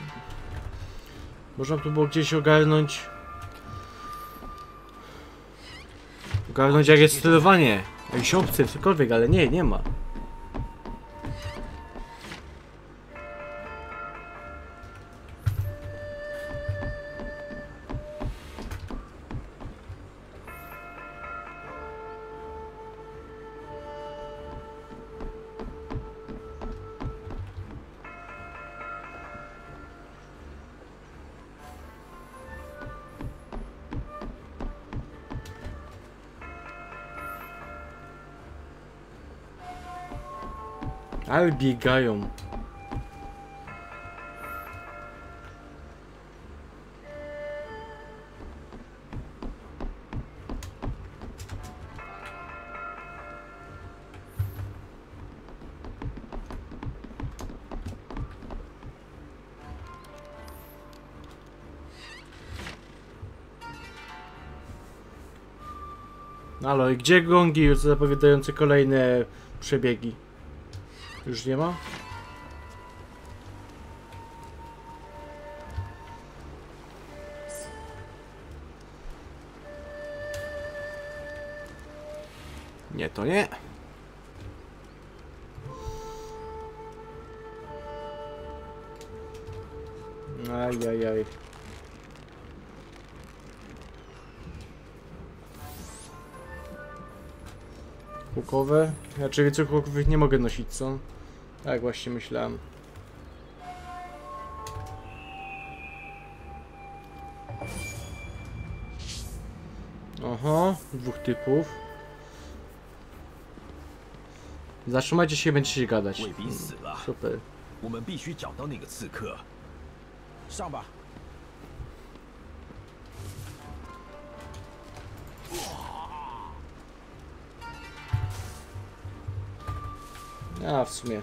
Można tu było gdzieś ogarnąć... Ogarnąć jak jest sterowanie. Jakieś opcje, cokolwiek, ale nie, nie ma. Ale biegają. Halo, gdzie gongi zapowiadające kolejne przebiegi? Już nie ma? Nie, to nie. Ajajaj. Hukowe? Znaczy wiecie, hukowych nie mogę nosić, co? Tak właśnie myślałem. Oho, dwóch typów. Zatrzymajcie się i będziecie gadać. 卫兵死了， Super. 我们必须找到那个刺客。上吧。 A, w sumie.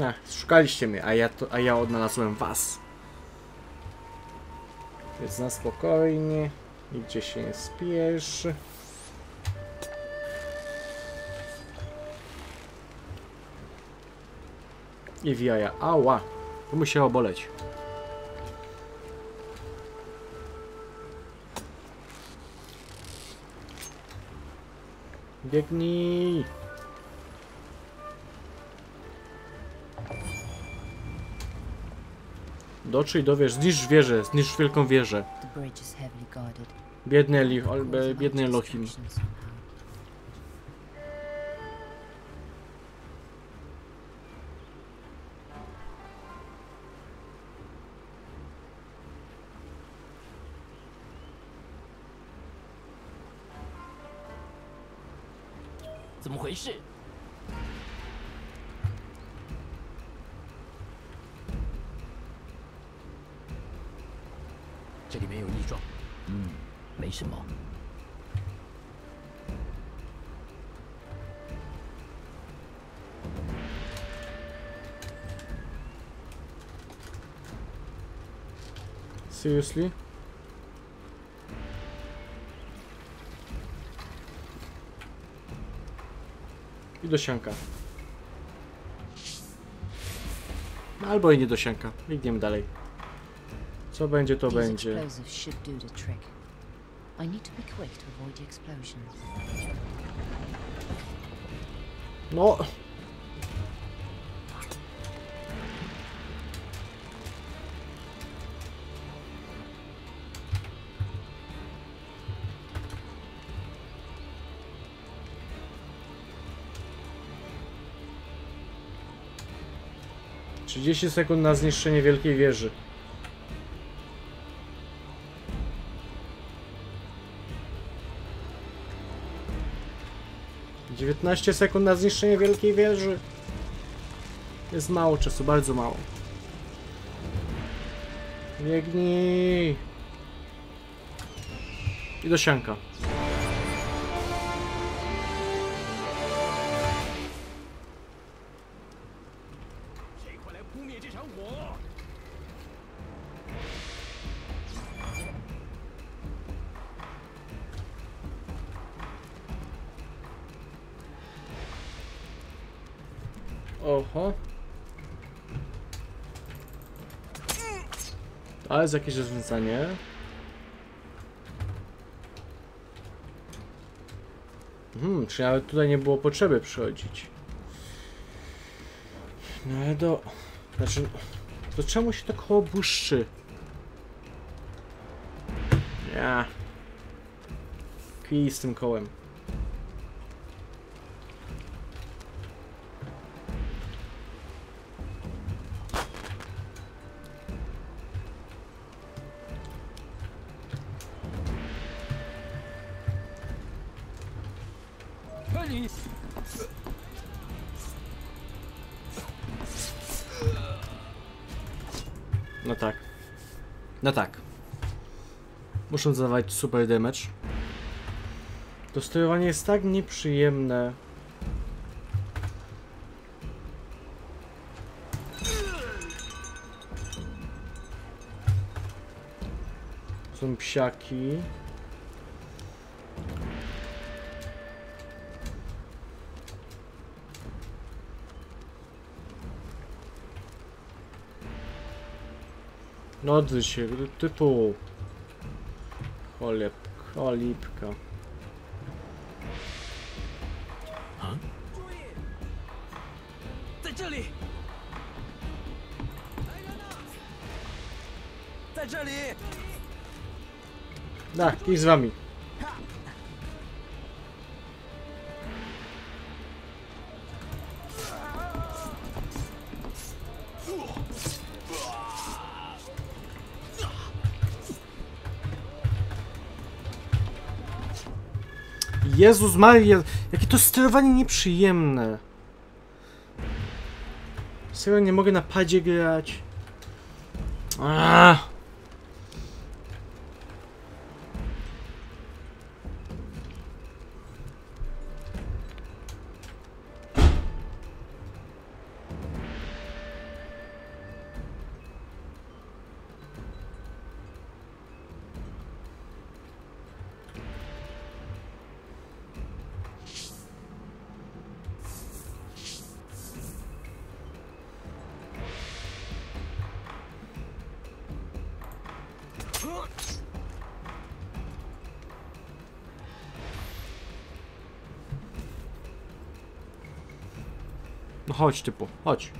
Ach, szukaliście mnie, a ja, to, a ja odnalazłem was. Więc na spokojnie. Nigdzie się nie spieszy. I w jaja. Ała! To musiało boleć. Biegnij! Dotrzyj do wież, zniszcz wieżę, zniszcz wielką wieżę. Biedny, Eli, biedny Elohim. Seriously? I do sianka. Albo i nie do sianka. Biegniemy dalej. Co będzie, to będzie. explosives 30 sekund na zniszczenie wielkiej wieży. Dziewiętnaście sekund na zniszczenie wielkiej wieży. Jest mało czasu, bardzo mało. Biegnij! I do sianka. Oho. To jest jakieś rozwiązanie. Hmm, czy nawet tutaj nie było potrzeby przychodzić. No ale do... Znaczy... To czemu się tak koło błyszczy? Ja. Kij z tym kołem. Muszę zadawać super damage. To sterowanie jest tak nieprzyjemne. Są psiaki. No odwróć się, typu... Koleb, kolipka. Huh? Tak, i z wami. Jezus Maria, jakie to sterowanie nieprzyjemne. Serio nie mogę na padzie grać. Aaaa. Chodź typu, chodź.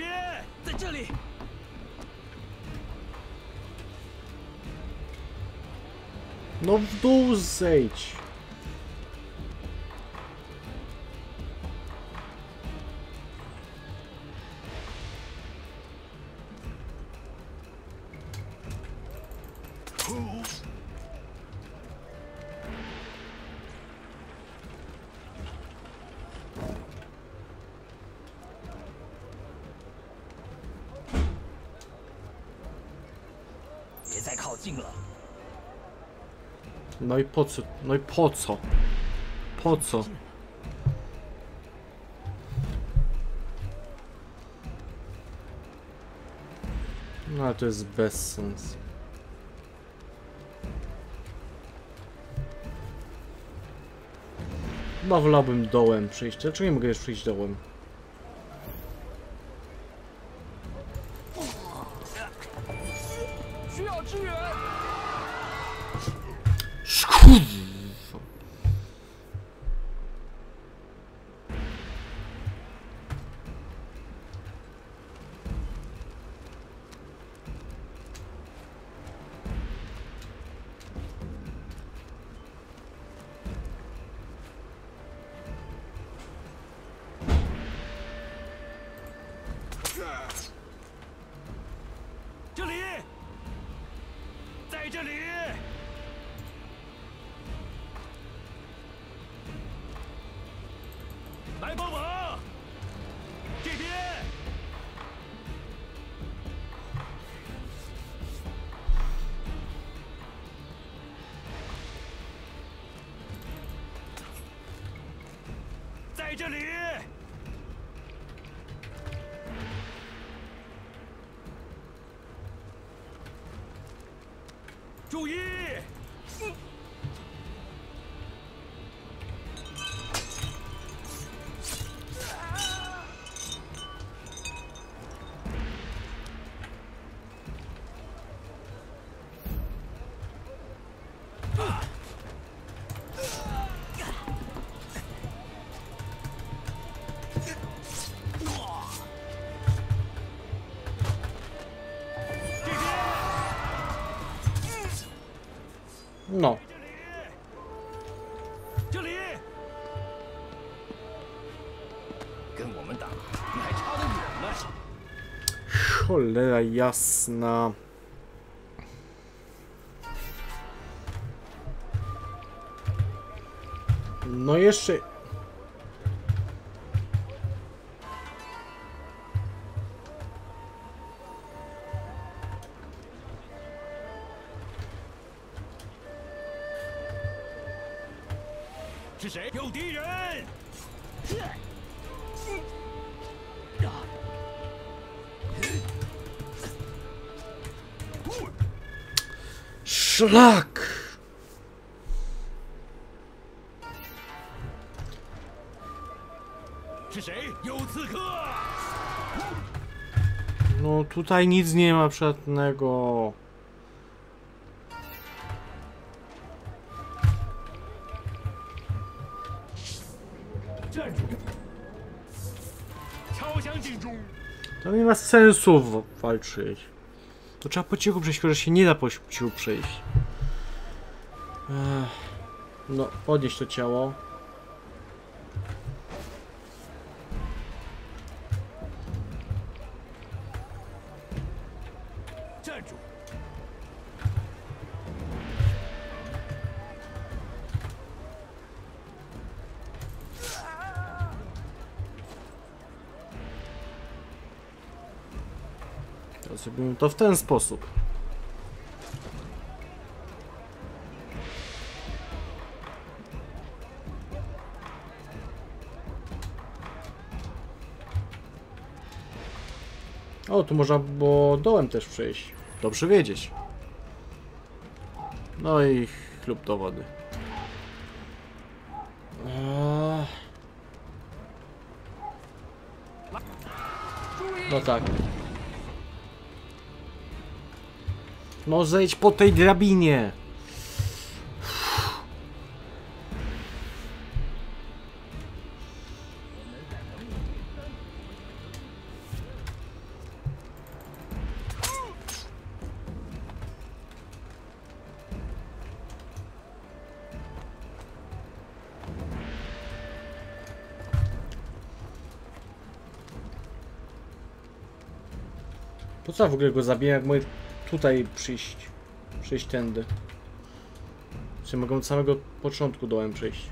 边，在这里。 No w dół zejdź. No i po co? No i po co? Po co? No ale to jest bezsens. Chyba wolałbym dołem przyjść. Dlaczego nie mogę już przyjść dołem? Cholera jasna. No jeszcze... Szlak! No tutaj nic nie ma przydatnego. To nie ma sensu walczyć. To trzeba po cichu przejść, że się nie da po cichu przejść. Ech. No, podnieść to ciało. To w ten sposób. O, tu można było dołem też przejść. Dobrze wiedzieć. No i chlub do wody. Eee. No tak. No zejdź po tej drabinie. Po co w ogóle go zabiję, jak mogę tutaj przyjść? Przejść tędy. Czy mogę od samego początku dołem przejść?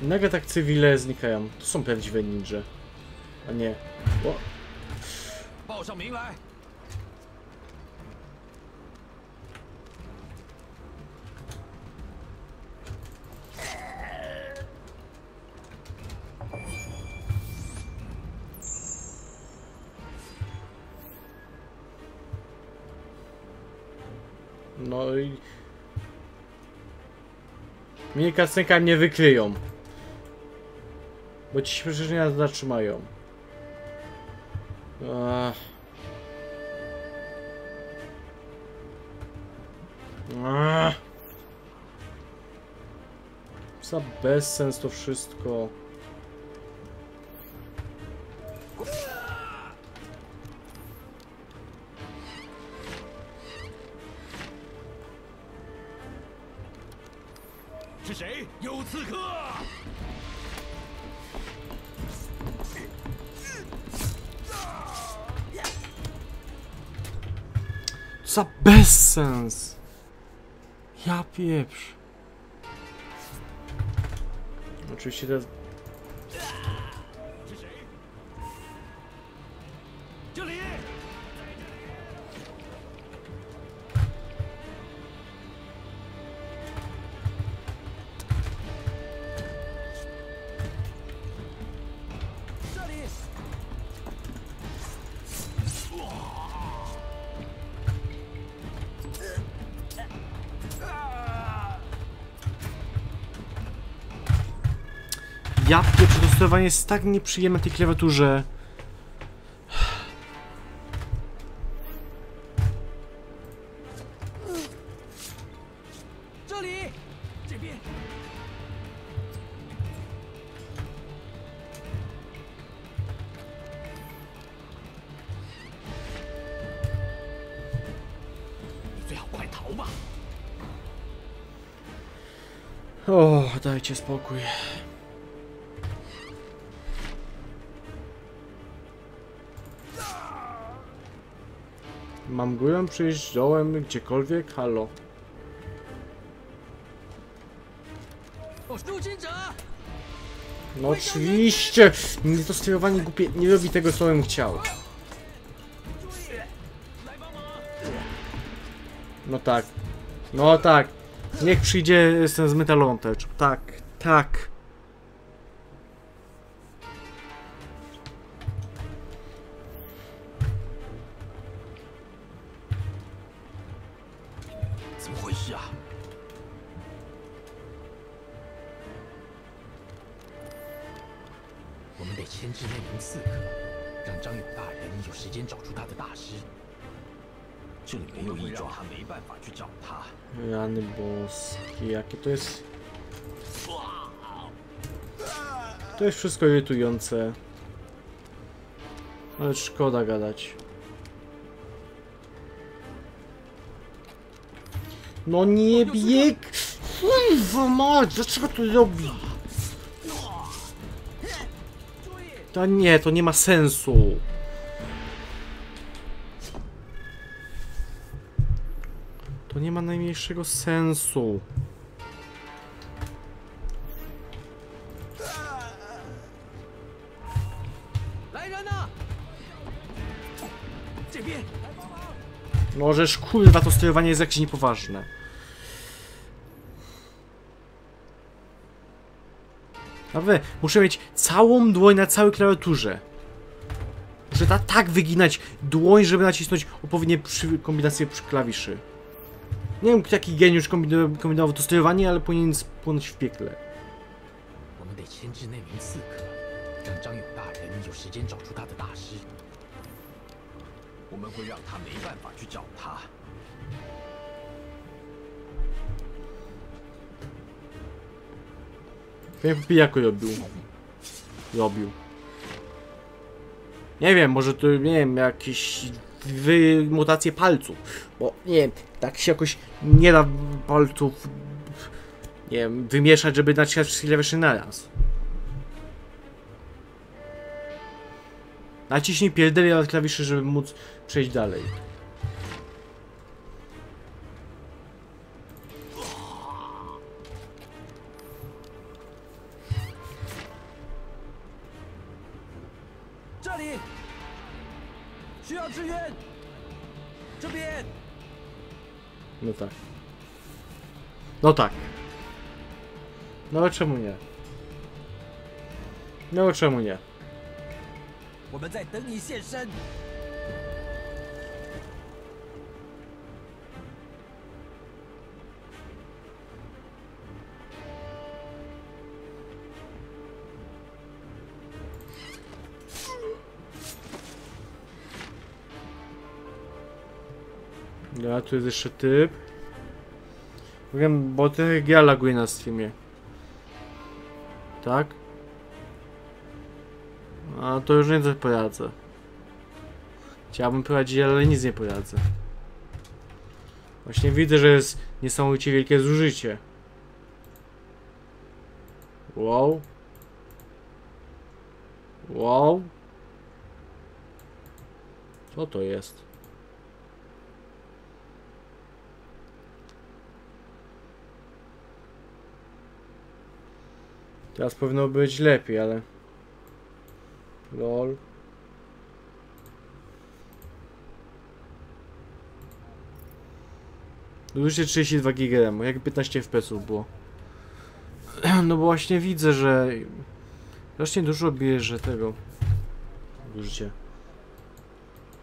Nagle tak cywile znikają. To są prawdziwe ninja. A nie. O, Mnie kacenka mnie wykryją. Bo ci przecież nie zatrzymają. Ach. Ach. Za bezsens to wszystko. “ bezsens! Ja pieprz. Oczywiście teraz... Ja pieprzę, to sterowanie jest tak nieprzyjemne tej klawiaturze. O, dajcie spokój. Dopingują, przyjść dołem gdziekolwiek, halo. No oczywiście! Nie to sterowanie głupie nie robi tego co bym chciał. No tak. No tak. Niech przyjdzie ten z metalą też. Tak, tak. Wszystko irytujące. Ale szkoda gadać. No nie bieg! Kurwa mać, dlaczego to robi? To nie, to nie ma sensu. To nie ma najmniejszego sensu. Możesz, kurwa, to sterowanie jest jakieś niepoważne. Naprawdę, muszę mieć całą dłoń na całej klawiaturze. Muszę ta, tak wyginać dłoń, żeby nacisnąć odpowiednie przy, kombinacje przy klawiszy. Nie wiem, jaki geniusz kombino- kombinował to sterowanie, ale powinien spłonąć w piekle. 我我们会让他没办法去找他。 Pewnie po pijaku robił. Robił. Nie wiem, może to, nie wiem, jakieś wy mutacje palców. Bo, nie wiem, tak się jakoś nie da palców, nie wiem, wymieszać, żeby naciskać wszystkie klawisze naraz. Naciśnij pierdeli na klawiszy, żeby móc przejść dalej. 这里需要支援，这边 No tak. No tak. No czemu nie? No czemu nie? 我们在等你现身。 Tu jest jeszcze typ. Wiem, bo ty ja laguję na streamie. Tak? A to już nie coś poradzę. Chciałbym prowadzić, ale nic nie poradzę. Właśnie widzę, że jest niesamowicie wielkie zużycie. Wow. Wow. Co to jest? Teraz powinno być lepiej, ale... LOL. Zużycie 32 GB, jak 15 FPS było. No bo właśnie widzę, że... Właśnie dużo bierze tego... Zużycie.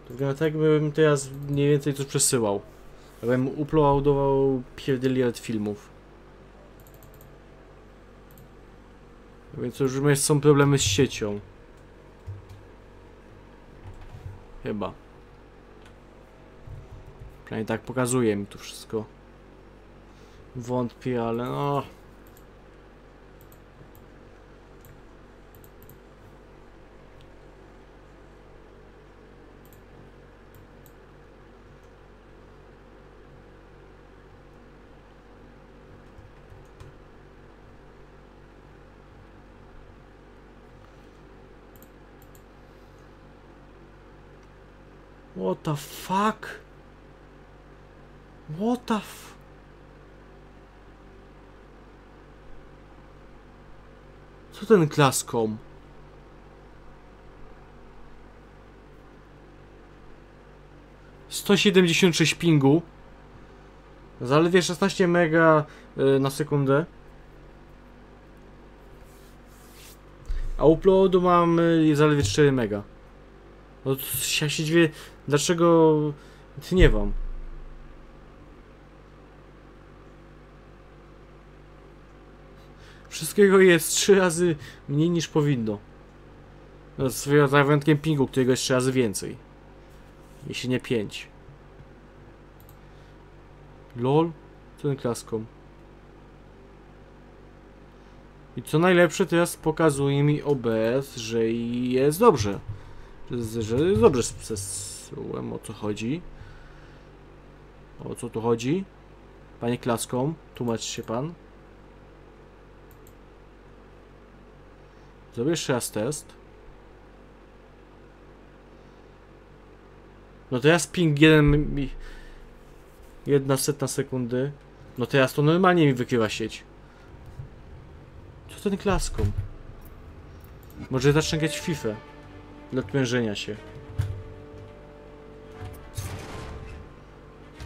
To wygląda tak, jakbym teraz mniej więcej coś przesyłał. Jakbym uploadował pierdyliard filmów. Więc już są problemy z siecią. Chyba. Przynajmniej tak pokazuje mi to wszystko. Wątpię, ale no... What the fuck? What the f... Co ten klaskom? Sto siedemdziesiąt sześć pingu. Zaledwie 16 mega y, na sekundę. A uploadu mam y, zaledwie 4 mega. No ja się dziwię, dlaczego nie wam. Wszystkiego jest 3 razy mniej niż powinno. No, z wyjątkiem pingu, którego jest 3 razy więcej. Jeśli nie 5. LOL? Ten klaską? I co najlepsze, teraz pokazuje mi OBS, że jest dobrze. Że dobrze z przesyłem, o co chodzi. O co tu chodzi? Panie klaską, tłumacz się pan. Zrobię jeszcze raz test. No teraz ping 1 mi... Jedna setna sekundy. No teraz to normalnie mi wykrywa sieć. Co ten klaską? Może zacznę grać w FIFA. Dla odprężenia się.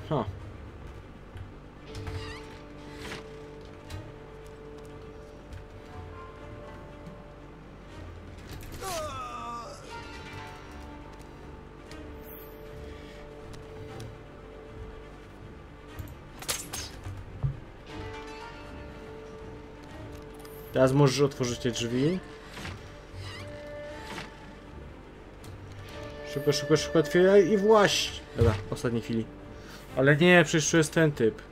Ha. Teraz możesz otworzyć te drzwi. Szybko, szybko, szybko otwieraj i właśnie. Dobra, w ostatniej chwili. Ale nie, przecież to jest ten typ.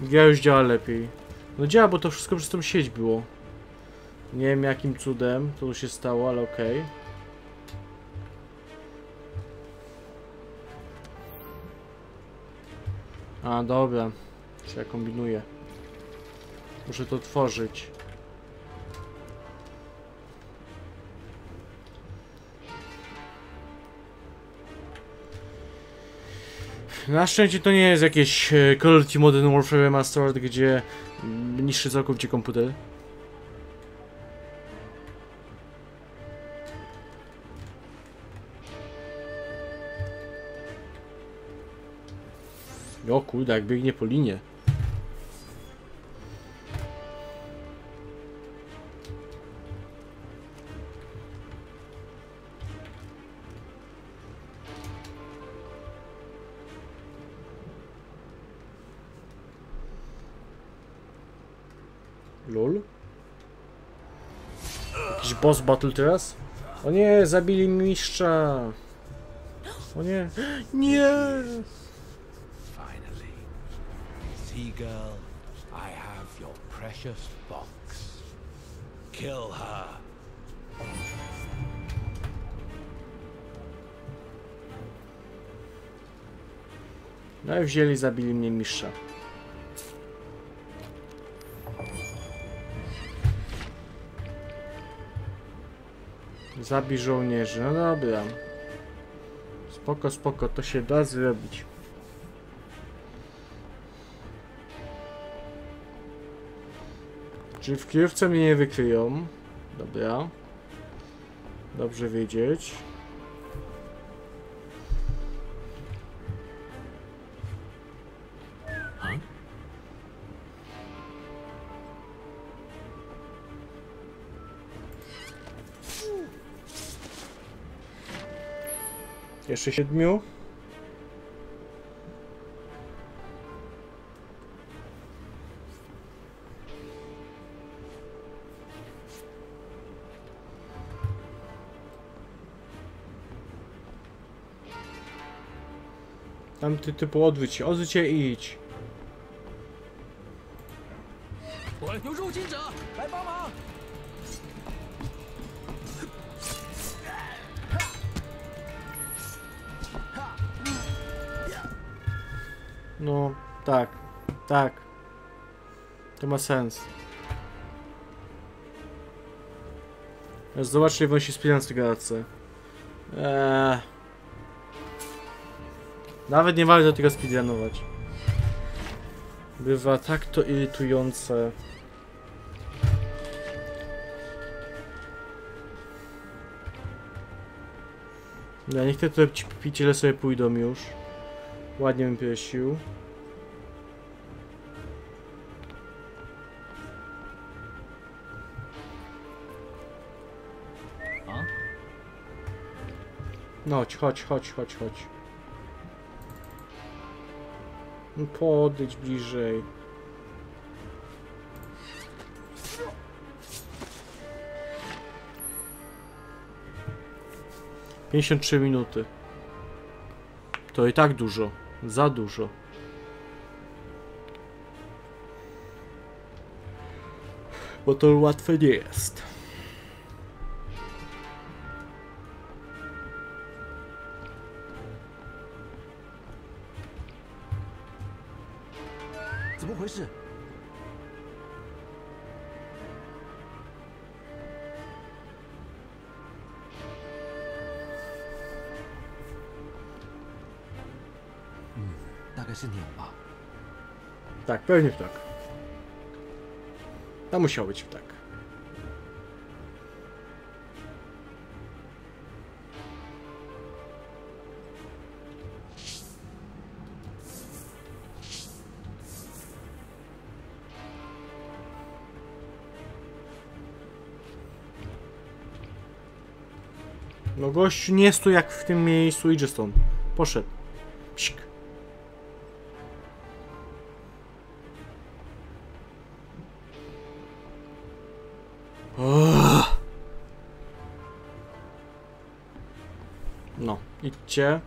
Gra już działa lepiej. No działa, bo to wszystko przez tą sieć było. Nie wiem jakim cudem to się stało, ale okej. A, dobra. Co ja kombinuję. Muszę to otworzyć. Na szczęście to nie jest jakieś e, Call of Duty Modern Warfare Remastered, gdzie niszczy całkowicie komputer. Kurde, jak biegnie po linie. Lol. Jakiś boss battle teraz? O nie, zabili mistrza. O nie. Nie! Seagull, I have your precious box. Kill her. No i wzięli, zabili mnie mistrza. Zabij żołnierzy, no dobra. Spoko, spoko, to się da zrobić. Czyli w kryjówce mnie nie wykryją. Dobra. Dobrze wiedzieć. Jeszcze siedmiu. Tam ty typu odwróć się, odwróć się i idź. No, tak, tak. To ma sens. Zobaczcie, jak on się spina z tej gadce. Eee... Nawet nie warto tego speedrunować. Bywa tak to irytujące. Ja niech te te ci piciele sobie pójdą już. Ładnie bym prosił. A? No, chodź, chodź, chodź, chodź, Podejdź bliżej. Pięćdziesiąt trzy minuty. To i tak dużo. Za dużo. Bo to łatwe nie jest. Pewnie tak. To musiał być tak. No gościu nie stój jak w tym miejscu idzie stąd. Poszedł. Psik. No,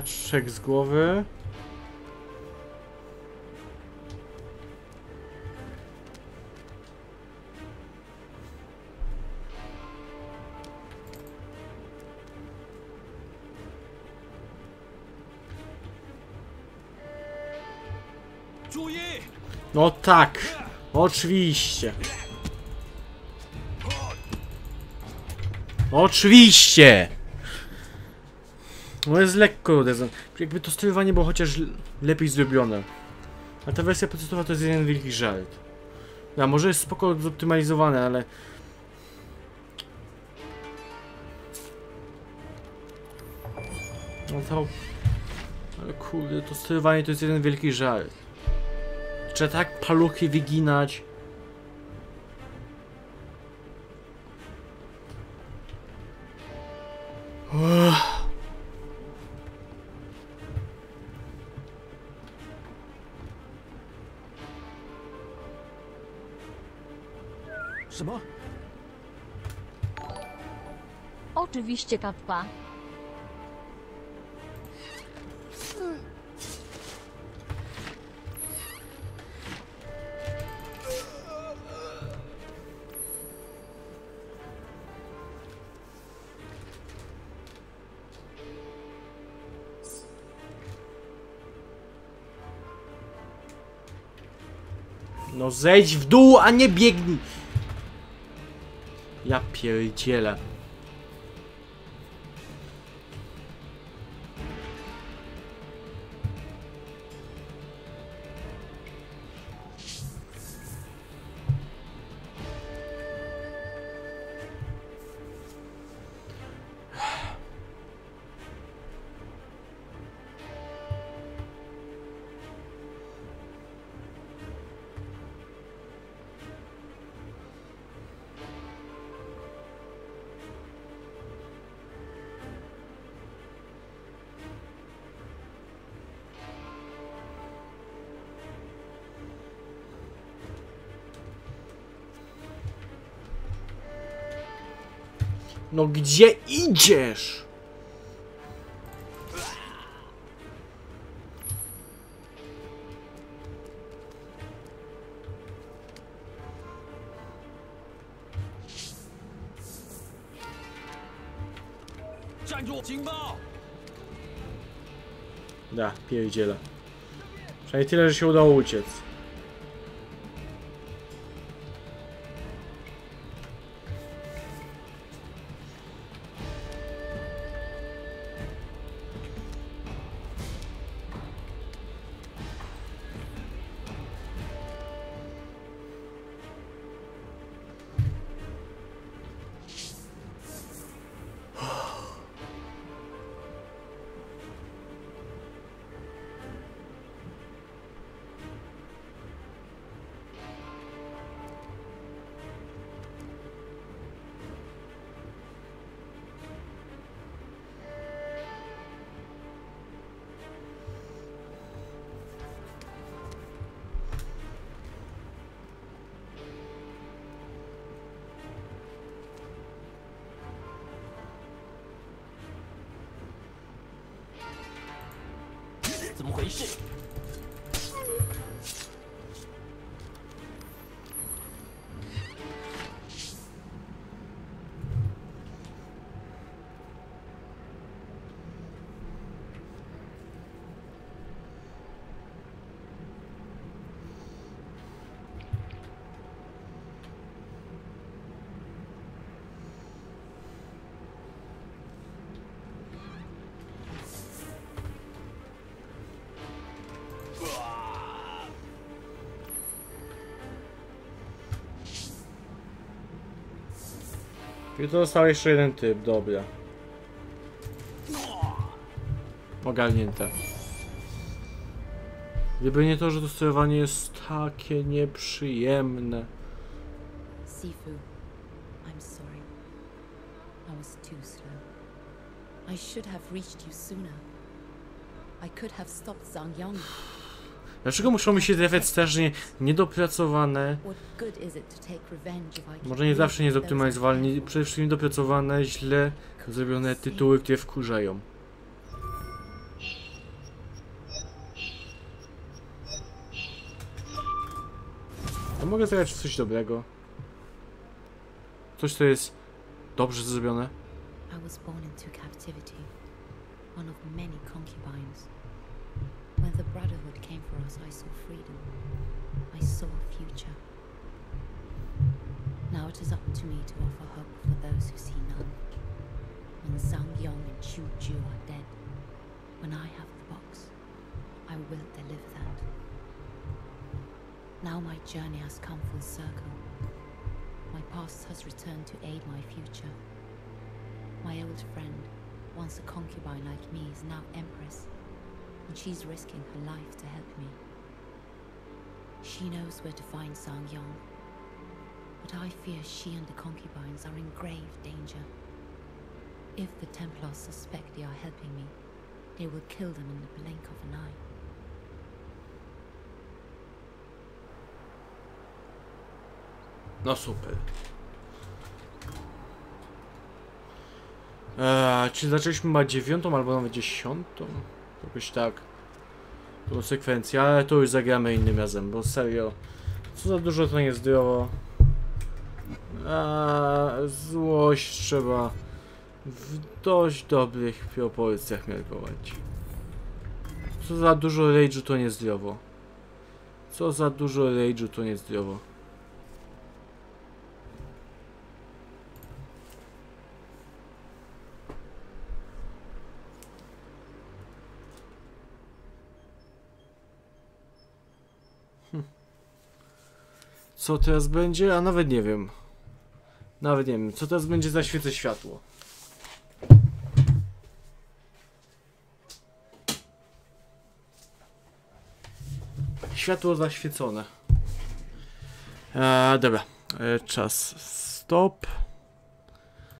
trzech z głowy. No tak, oczywiście. Oczywiście! No jest lekko dezon. Jakby to sterowanie było chociaż lepiej zrobione. A ta wersja procesowa to jest jeden wielki żart. No, może jest spoko zoptymalizowane, ale... No to... Ale kurde, to sterowanie to jest jeden wielki żart. Trzeba tak paluchy wyginać. Oczywiście kappa. No zejdź w dół, a nie biegnij! Ja pierdzielę. No gdzie idziesz? Da, pierdziele. Przynajmniej tyle, że się udało uciec. “怎么回事？？”I to został jeszcze jeden typ, dobra. Ogarnięte. Gdyby nie to, że to sterowanie jest takie nieprzyjemne. Sifu, I'm sorry. I was too slow. I should have reached you sooner. I could have stopped Zhang Yong. Dlaczego muszą mi się trafiać strasznie niedopracowane? To Może nie zawsze nie zoptymalizowane, nie- przede wszystkim niedopracowane, źle zrobione tytuły, które wkurzają. A mogę zagrać coś dobrego? Coś, co jest dobrze zrobione? I was born into captivity, one of many concubines. When the Brotherhood came for us, I saw freedom. I saw a future. Now it is up to me to offer hope for those who see none. When Zhang Yong and Chu Ju are dead, when I have the box, I will deliver that. Now my journey has come full circle. My past has returned to aid my future. My old friend, once a concubine like me, is now empress, and she's risking her life to help me. She knows where to find Sang Yong, but I fear she and the concubines are in grave danger. If the Templars suspect they are helping me, they will kill them in the blink of an eye. No super. Eee, czy zaczęliśmy ma dziewiątą albo nawet dziesiątą? Jakoś tak. Tą sekwencję, ale to już zagramy innym razem, bo serio. Co za dużo to niezdrowo. Eee, złość trzeba w dość dobrych proporcjach miarkować. Co za dużo rage'u to niezdrowo. Co za dużo rage'u to niezdrowo. Co teraz będzie? A nawet nie wiem. Nawet nie wiem. Co teraz będzie za światło? Światło zaświecone. E, dobra. E, czas. Stop.